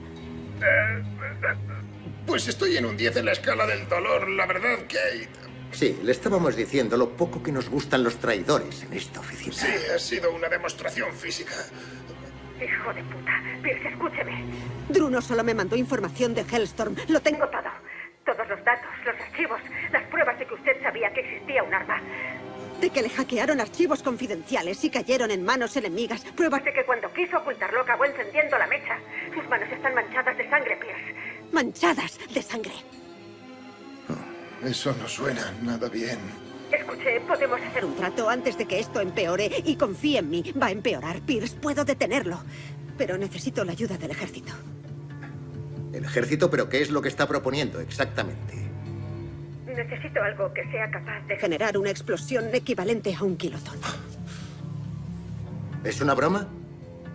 Pues estoy en un 10 en la escala del dolor, la verdad, Kate. Sí, le estábamos diciendo lo poco que nos gustan los traidores en esta oficina. Sí, ha sido una demostración física. Hijo de puta. Pierce, escúcheme. Drew no solo me mandó información de Hellstorm, lo tengo todo. Todos los datos, los archivos, las pruebas de que usted sabía que existía un arma. De que le hackearon archivos confidenciales y cayeron en manos enemigas. Pruebas de que cuando quiso ocultarlo acabó encendiendo la mecha. Sus manos están manchadas de sangre, Pierce. Manchadas de sangre. Eso no suena nada bien. Escuche, podemos hacer un trato antes de que esto empeore y confíe en mí. Va a empeorar, Pierce. Puedo detenerlo. Pero necesito la ayuda del ejército. El ejército, pero ¿qué es lo que está proponiendo exactamente? Necesito algo que sea capaz de generar una explosión equivalente a un kilotón. ¿Es una broma?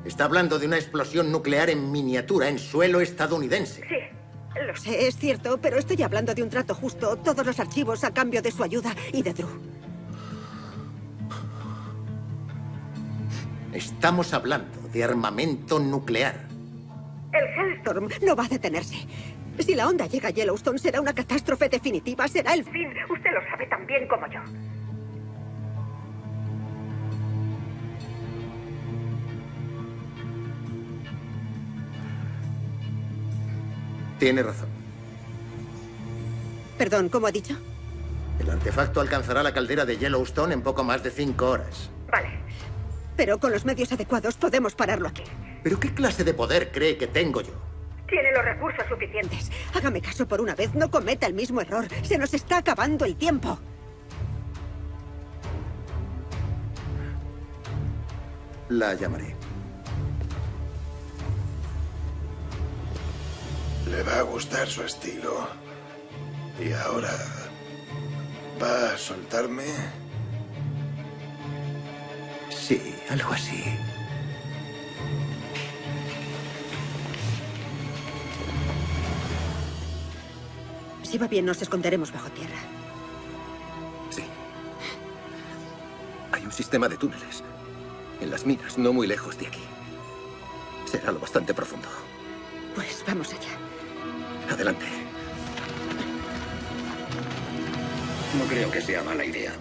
Está hablando de una explosión nuclear en miniatura en suelo estadounidense. Sí, lo sé, es cierto, pero estoy hablando de un trato justo. Todos los archivos a cambio de su ayuda y de Drew. Estamos hablando de armamento nuclear. El Hellstorm no va a detenerse. Si la onda llega a Yellowstone, será una catástrofe definitiva. Será el fin. Usted lo sabe tan bien como yo. Tiene razón. Perdón, ¿cómo ha dicho? El artefacto alcanzará la caldera de Yellowstone en poco más de cinco horas. Vale. Pero con los medios adecuados podemos pararlo aquí. ¿Pero qué clase de poder cree que tengo yo? Tiene los recursos suficientes. Hágame caso por una vez. No cometa el mismo error. Se nos está acabando el tiempo. La llamaré. Le va a gustar su estilo. Y ahora... ¿Va a soltarme? Sí, algo así. Si va bien, nos esconderemos bajo tierra. Sí. Hay un sistema de túneles. En las minas, no muy lejos de aquí. Será lo bastante profundo. Pues vamos allá. Adelante. No creo que sea mala idea.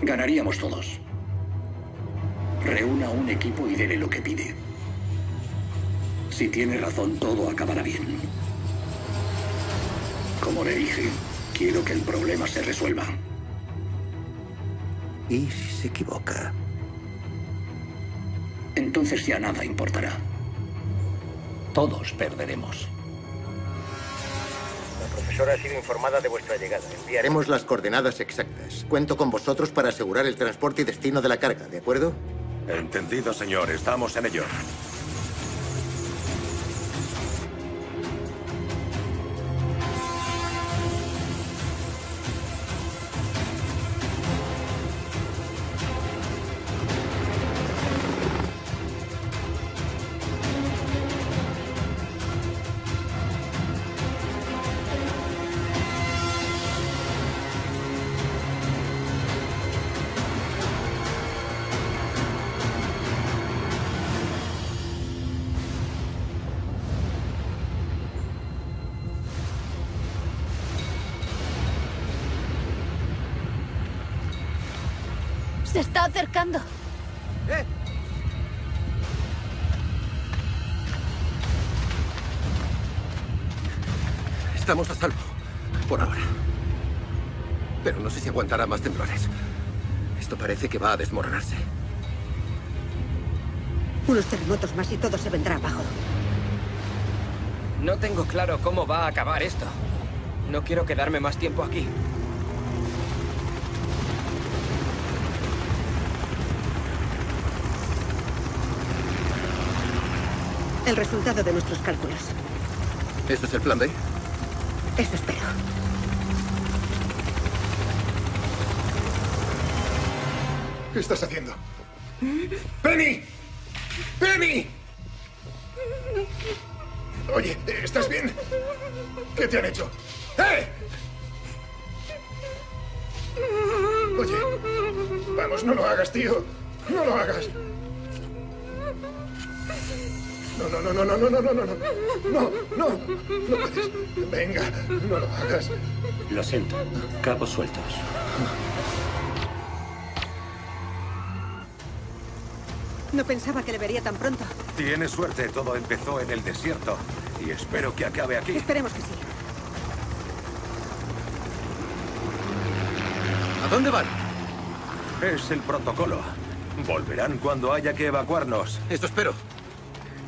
Ganaríamos todos. Reúna un equipo y dele lo que pide. Si tiene razón, todo acabará bien. Como le dije, quiero que el problema se resuelva. ¿Y si se equivoca? Entonces ya nada importará. Todos perderemos. La profesora ha sido informada de vuestra llegada. Enviaremos las coordenadas exactas. Cuento con vosotros para asegurar el transporte y destino de la carga, ¿de acuerdo? Entendido, señor. Estamos en ello. Está acercando. ¡Eh! Estamos a salvo. Por ahora. Pero no sé si aguantará más temblores. Esto parece que va a desmoronarse. Unos terremotos más y todo se vendrá abajo. No tengo claro cómo va a acabar esto. No quiero quedarme más tiempo aquí. El resultado de nuestros cálculos. ¿Eso es el plan B? Eso espero. ¿Qué estás haciendo? ¡Penny! ¡Penny! Oye, ¿estás bien? ¿Qué te han hecho? ¡Eh! Oye, vamos, no lo hagas, tío. No lo hagas. No, no, no, no, no, no, no, no, no, no, no, no, no puedes. Venga, no lo hagas. Lo siento. Cabos sueltos. No pensaba que le vería tan pronto. Tiene suerte, todo empezó en el desierto. Y espero que acabe aquí. Esperemos que sí. ¿A dónde van? Es el protocolo. Volverán cuando haya que evacuarnos. Eso espero.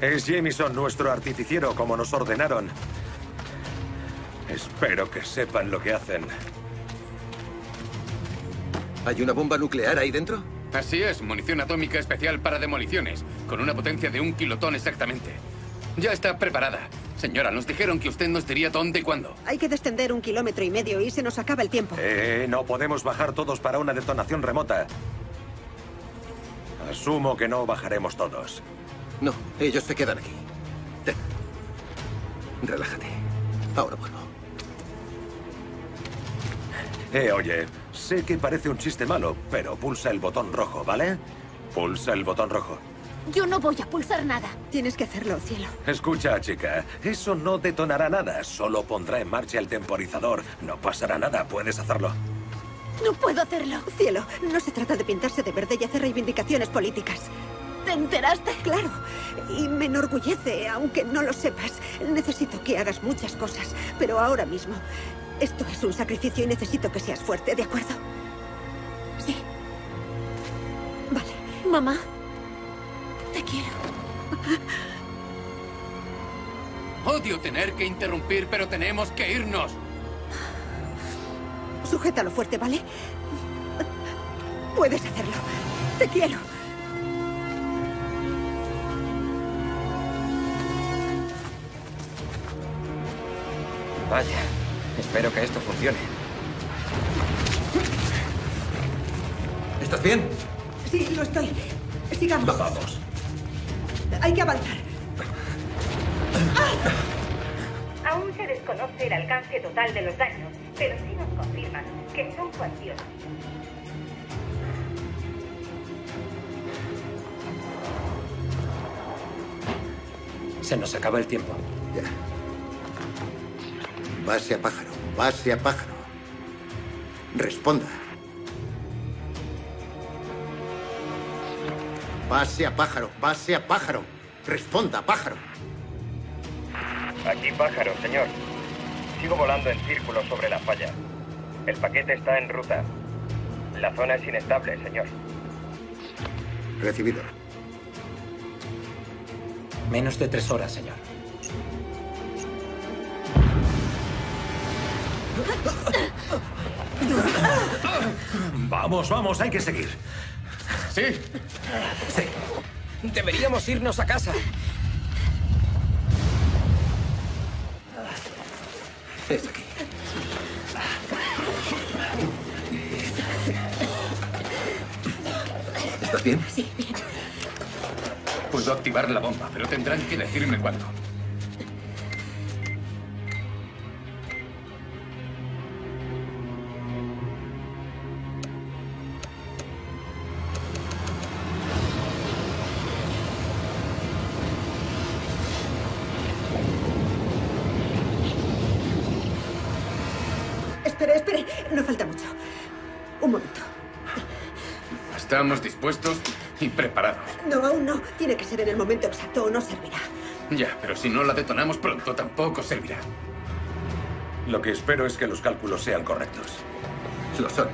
Es Jameson, nuestro artificiero, como nos ordenaron. Espero que sepan lo que hacen. ¿Hay una bomba nuclear ahí dentro? Así es, munición atómica especial para demoliciones, con una potencia de un kilotón exactamente. Ya está preparada. Señora, nos dijeron que usted nos diría dónde y cuándo. Hay que descender un kilómetro y medio y se nos acaba el tiempo. Eh, no podemos bajar todos para una detonación remota. Asumo que no bajaremos todos. No, ellos se quedan aquí. Ten. Relájate. Ahora vuelvo. Eh, oye, sé que parece un chiste malo, pero pulsa el botón rojo, ¿vale? Pulsa el botón rojo. Yo no voy a pulsar nada. Tienes que hacerlo, cielo. Escucha, chica, eso no detonará nada, solo pondrá en marcha el temporizador. No pasará nada, puedes hacerlo. No puedo hacerlo. Cielo, no se trata de pintarse de verde y hacer reivindicaciones políticas. ¿Te enteraste? Claro. Y me enorgullece, aunque no lo sepas. Necesito que hagas muchas cosas, pero ahora mismo esto es un sacrificio y necesito que seas fuerte, ¿de acuerdo? Sí. Vale. Mamá, te quiero. Odio tener que interrumpir, pero tenemos que irnos. Sujétalo fuerte, ¿vale? Puedes hacerlo. Te quiero. Vaya, espero que esto funcione. ¿Estás bien? Sí, lo estoy. Sigamos. Vamos. Hay que avanzar. Aún se desconoce el alcance total de los daños, pero sí nos confirman que son cuantiosos. Se nos acaba el tiempo. Ya. Base a pájaro, base a pájaro. Responda. Base a pájaro, base a pájaro. Responda, pájaro. Aquí pájaro, señor. Sigo volando en círculo sobre la falla. El paquete está en ruta. La zona es inestable, señor. Recibido. Menos de tres horas, señor. Vamos, vamos, hay que seguir. ¿Sí? Sí. Deberíamos irnos a casa. Es aquí. ¿Estás bien? Sí, bien. Puedo activar la bomba, pero tendrán que decirme cuándo. Un momento. Estamos dispuestos y preparados. No, aún no. Tiene que ser en el momento exacto o no servirá. Ya, pero si no la detonamos pronto tampoco servirá. Lo que espero es que los cálculos sean correctos. Lo son.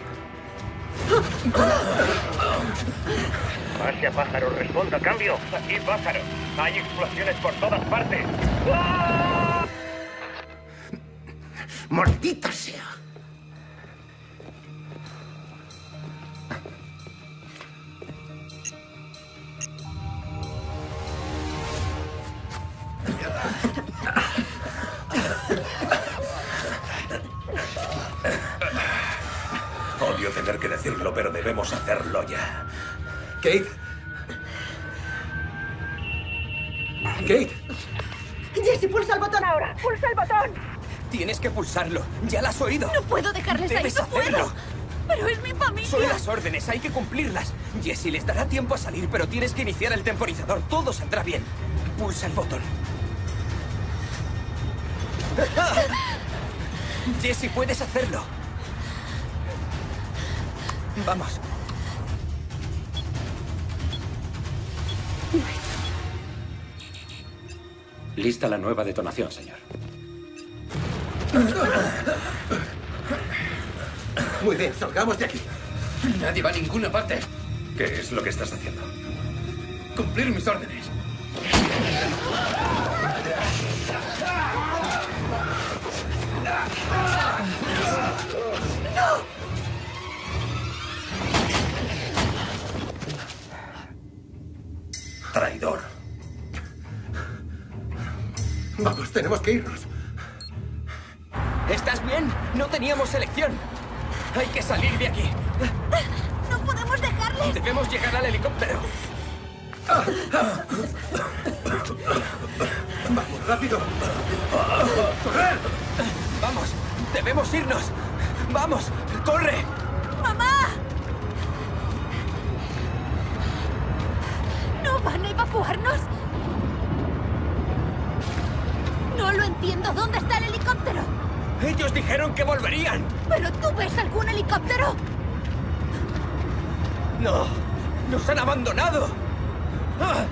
Base a pájaro, responda, cambio. Aquí pájaro. Hay explosiones por todas partes. ¡Maldita sea! Tener que decirlo, pero debemos hacerlo ya. Kate. Kate. Jesse, pulsa el botón ahora. Pulsa el botón. Tienes que pulsarlo. Ya la has oído. No puedo dejarles ahí, Debes no puedo. hacerlo. Pero es mi familia. Son las órdenes, hay que cumplirlas. Jesse, les dará tiempo a salir, pero tienes que iniciar el temporizador. Todo saldrá bien. Pulsa el botón. Jesse, puedes hacerlo. Vamos. Lista la nueva detonación, señor. Muy bien, salgamos de aquí. Nadie va a ninguna parte. ¿Qué es lo que estás haciendo? Cumplir mis órdenes. Traidor. Vamos, tenemos que irnos. ¿Estás bien? No teníamos elección. Hay que salir de aquí. No podemos dejarles. Debemos llegar al helicóptero. Vamos, rápido. ¡Correr! Vamos, debemos irnos. Vamos, corre. ¡Mamá! ¿No van a evacuarnos? No lo entiendo. ¿Dónde está el helicóptero? Ellos dijeron que volverían. ¿Pero tú ves algún helicóptero? No, nos han abandonado. ¡Ah!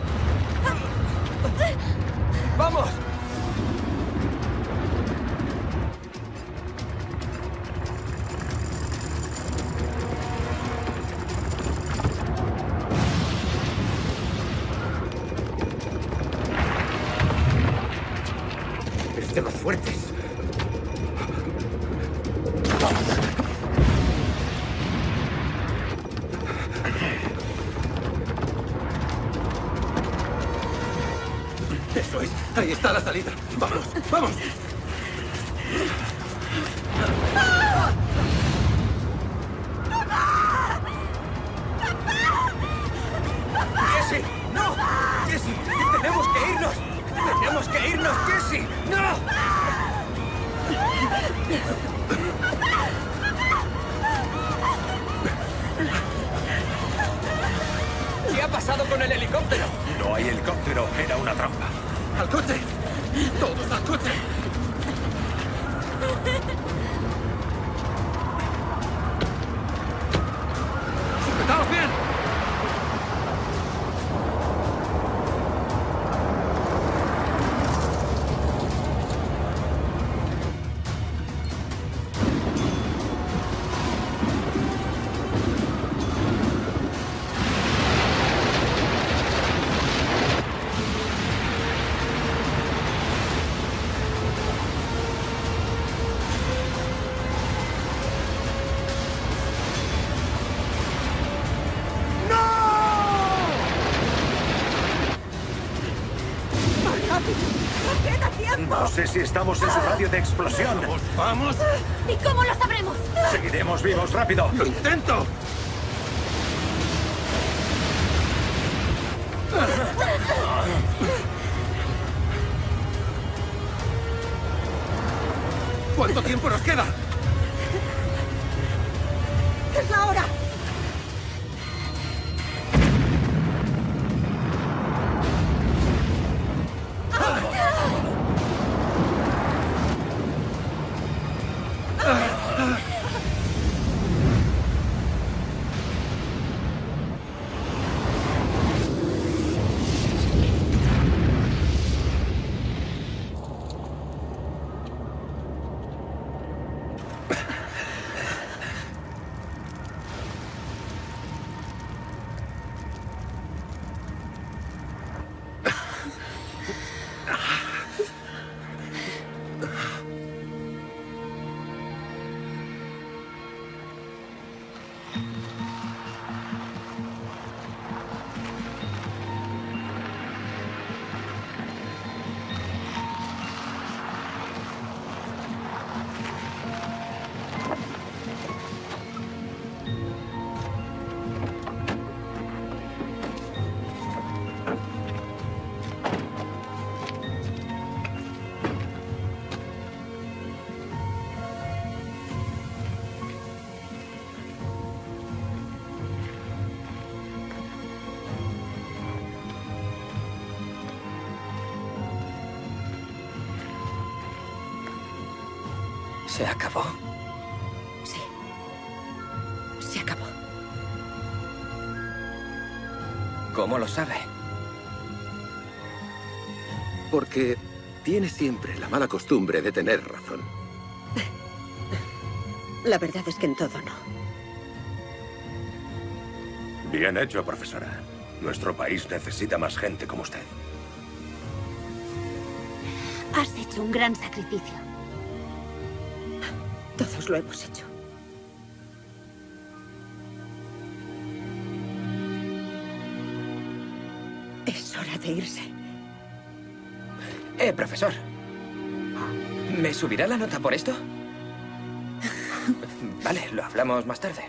Sé si estamos en su radio de explosión. ¡Vamos! ¿Y cómo lo sabremos? Seguiremos vivos, rápido. ¡Lo intento! ¿Cuánto tiempo nos Se acabó. Sí. Se acabó. ¿Cómo lo sabe? Porque tiene siempre la mala costumbre de tener razón. La verdad es que en todo no. Bien hecho, profesora. Nuestro país necesita más gente como usted. Has hecho un gran sacrificio. Lo hemos hecho. Es hora de irse. Eh, profesor. ¿Me subirá la nota por esto? Vale, lo hablamos más tarde.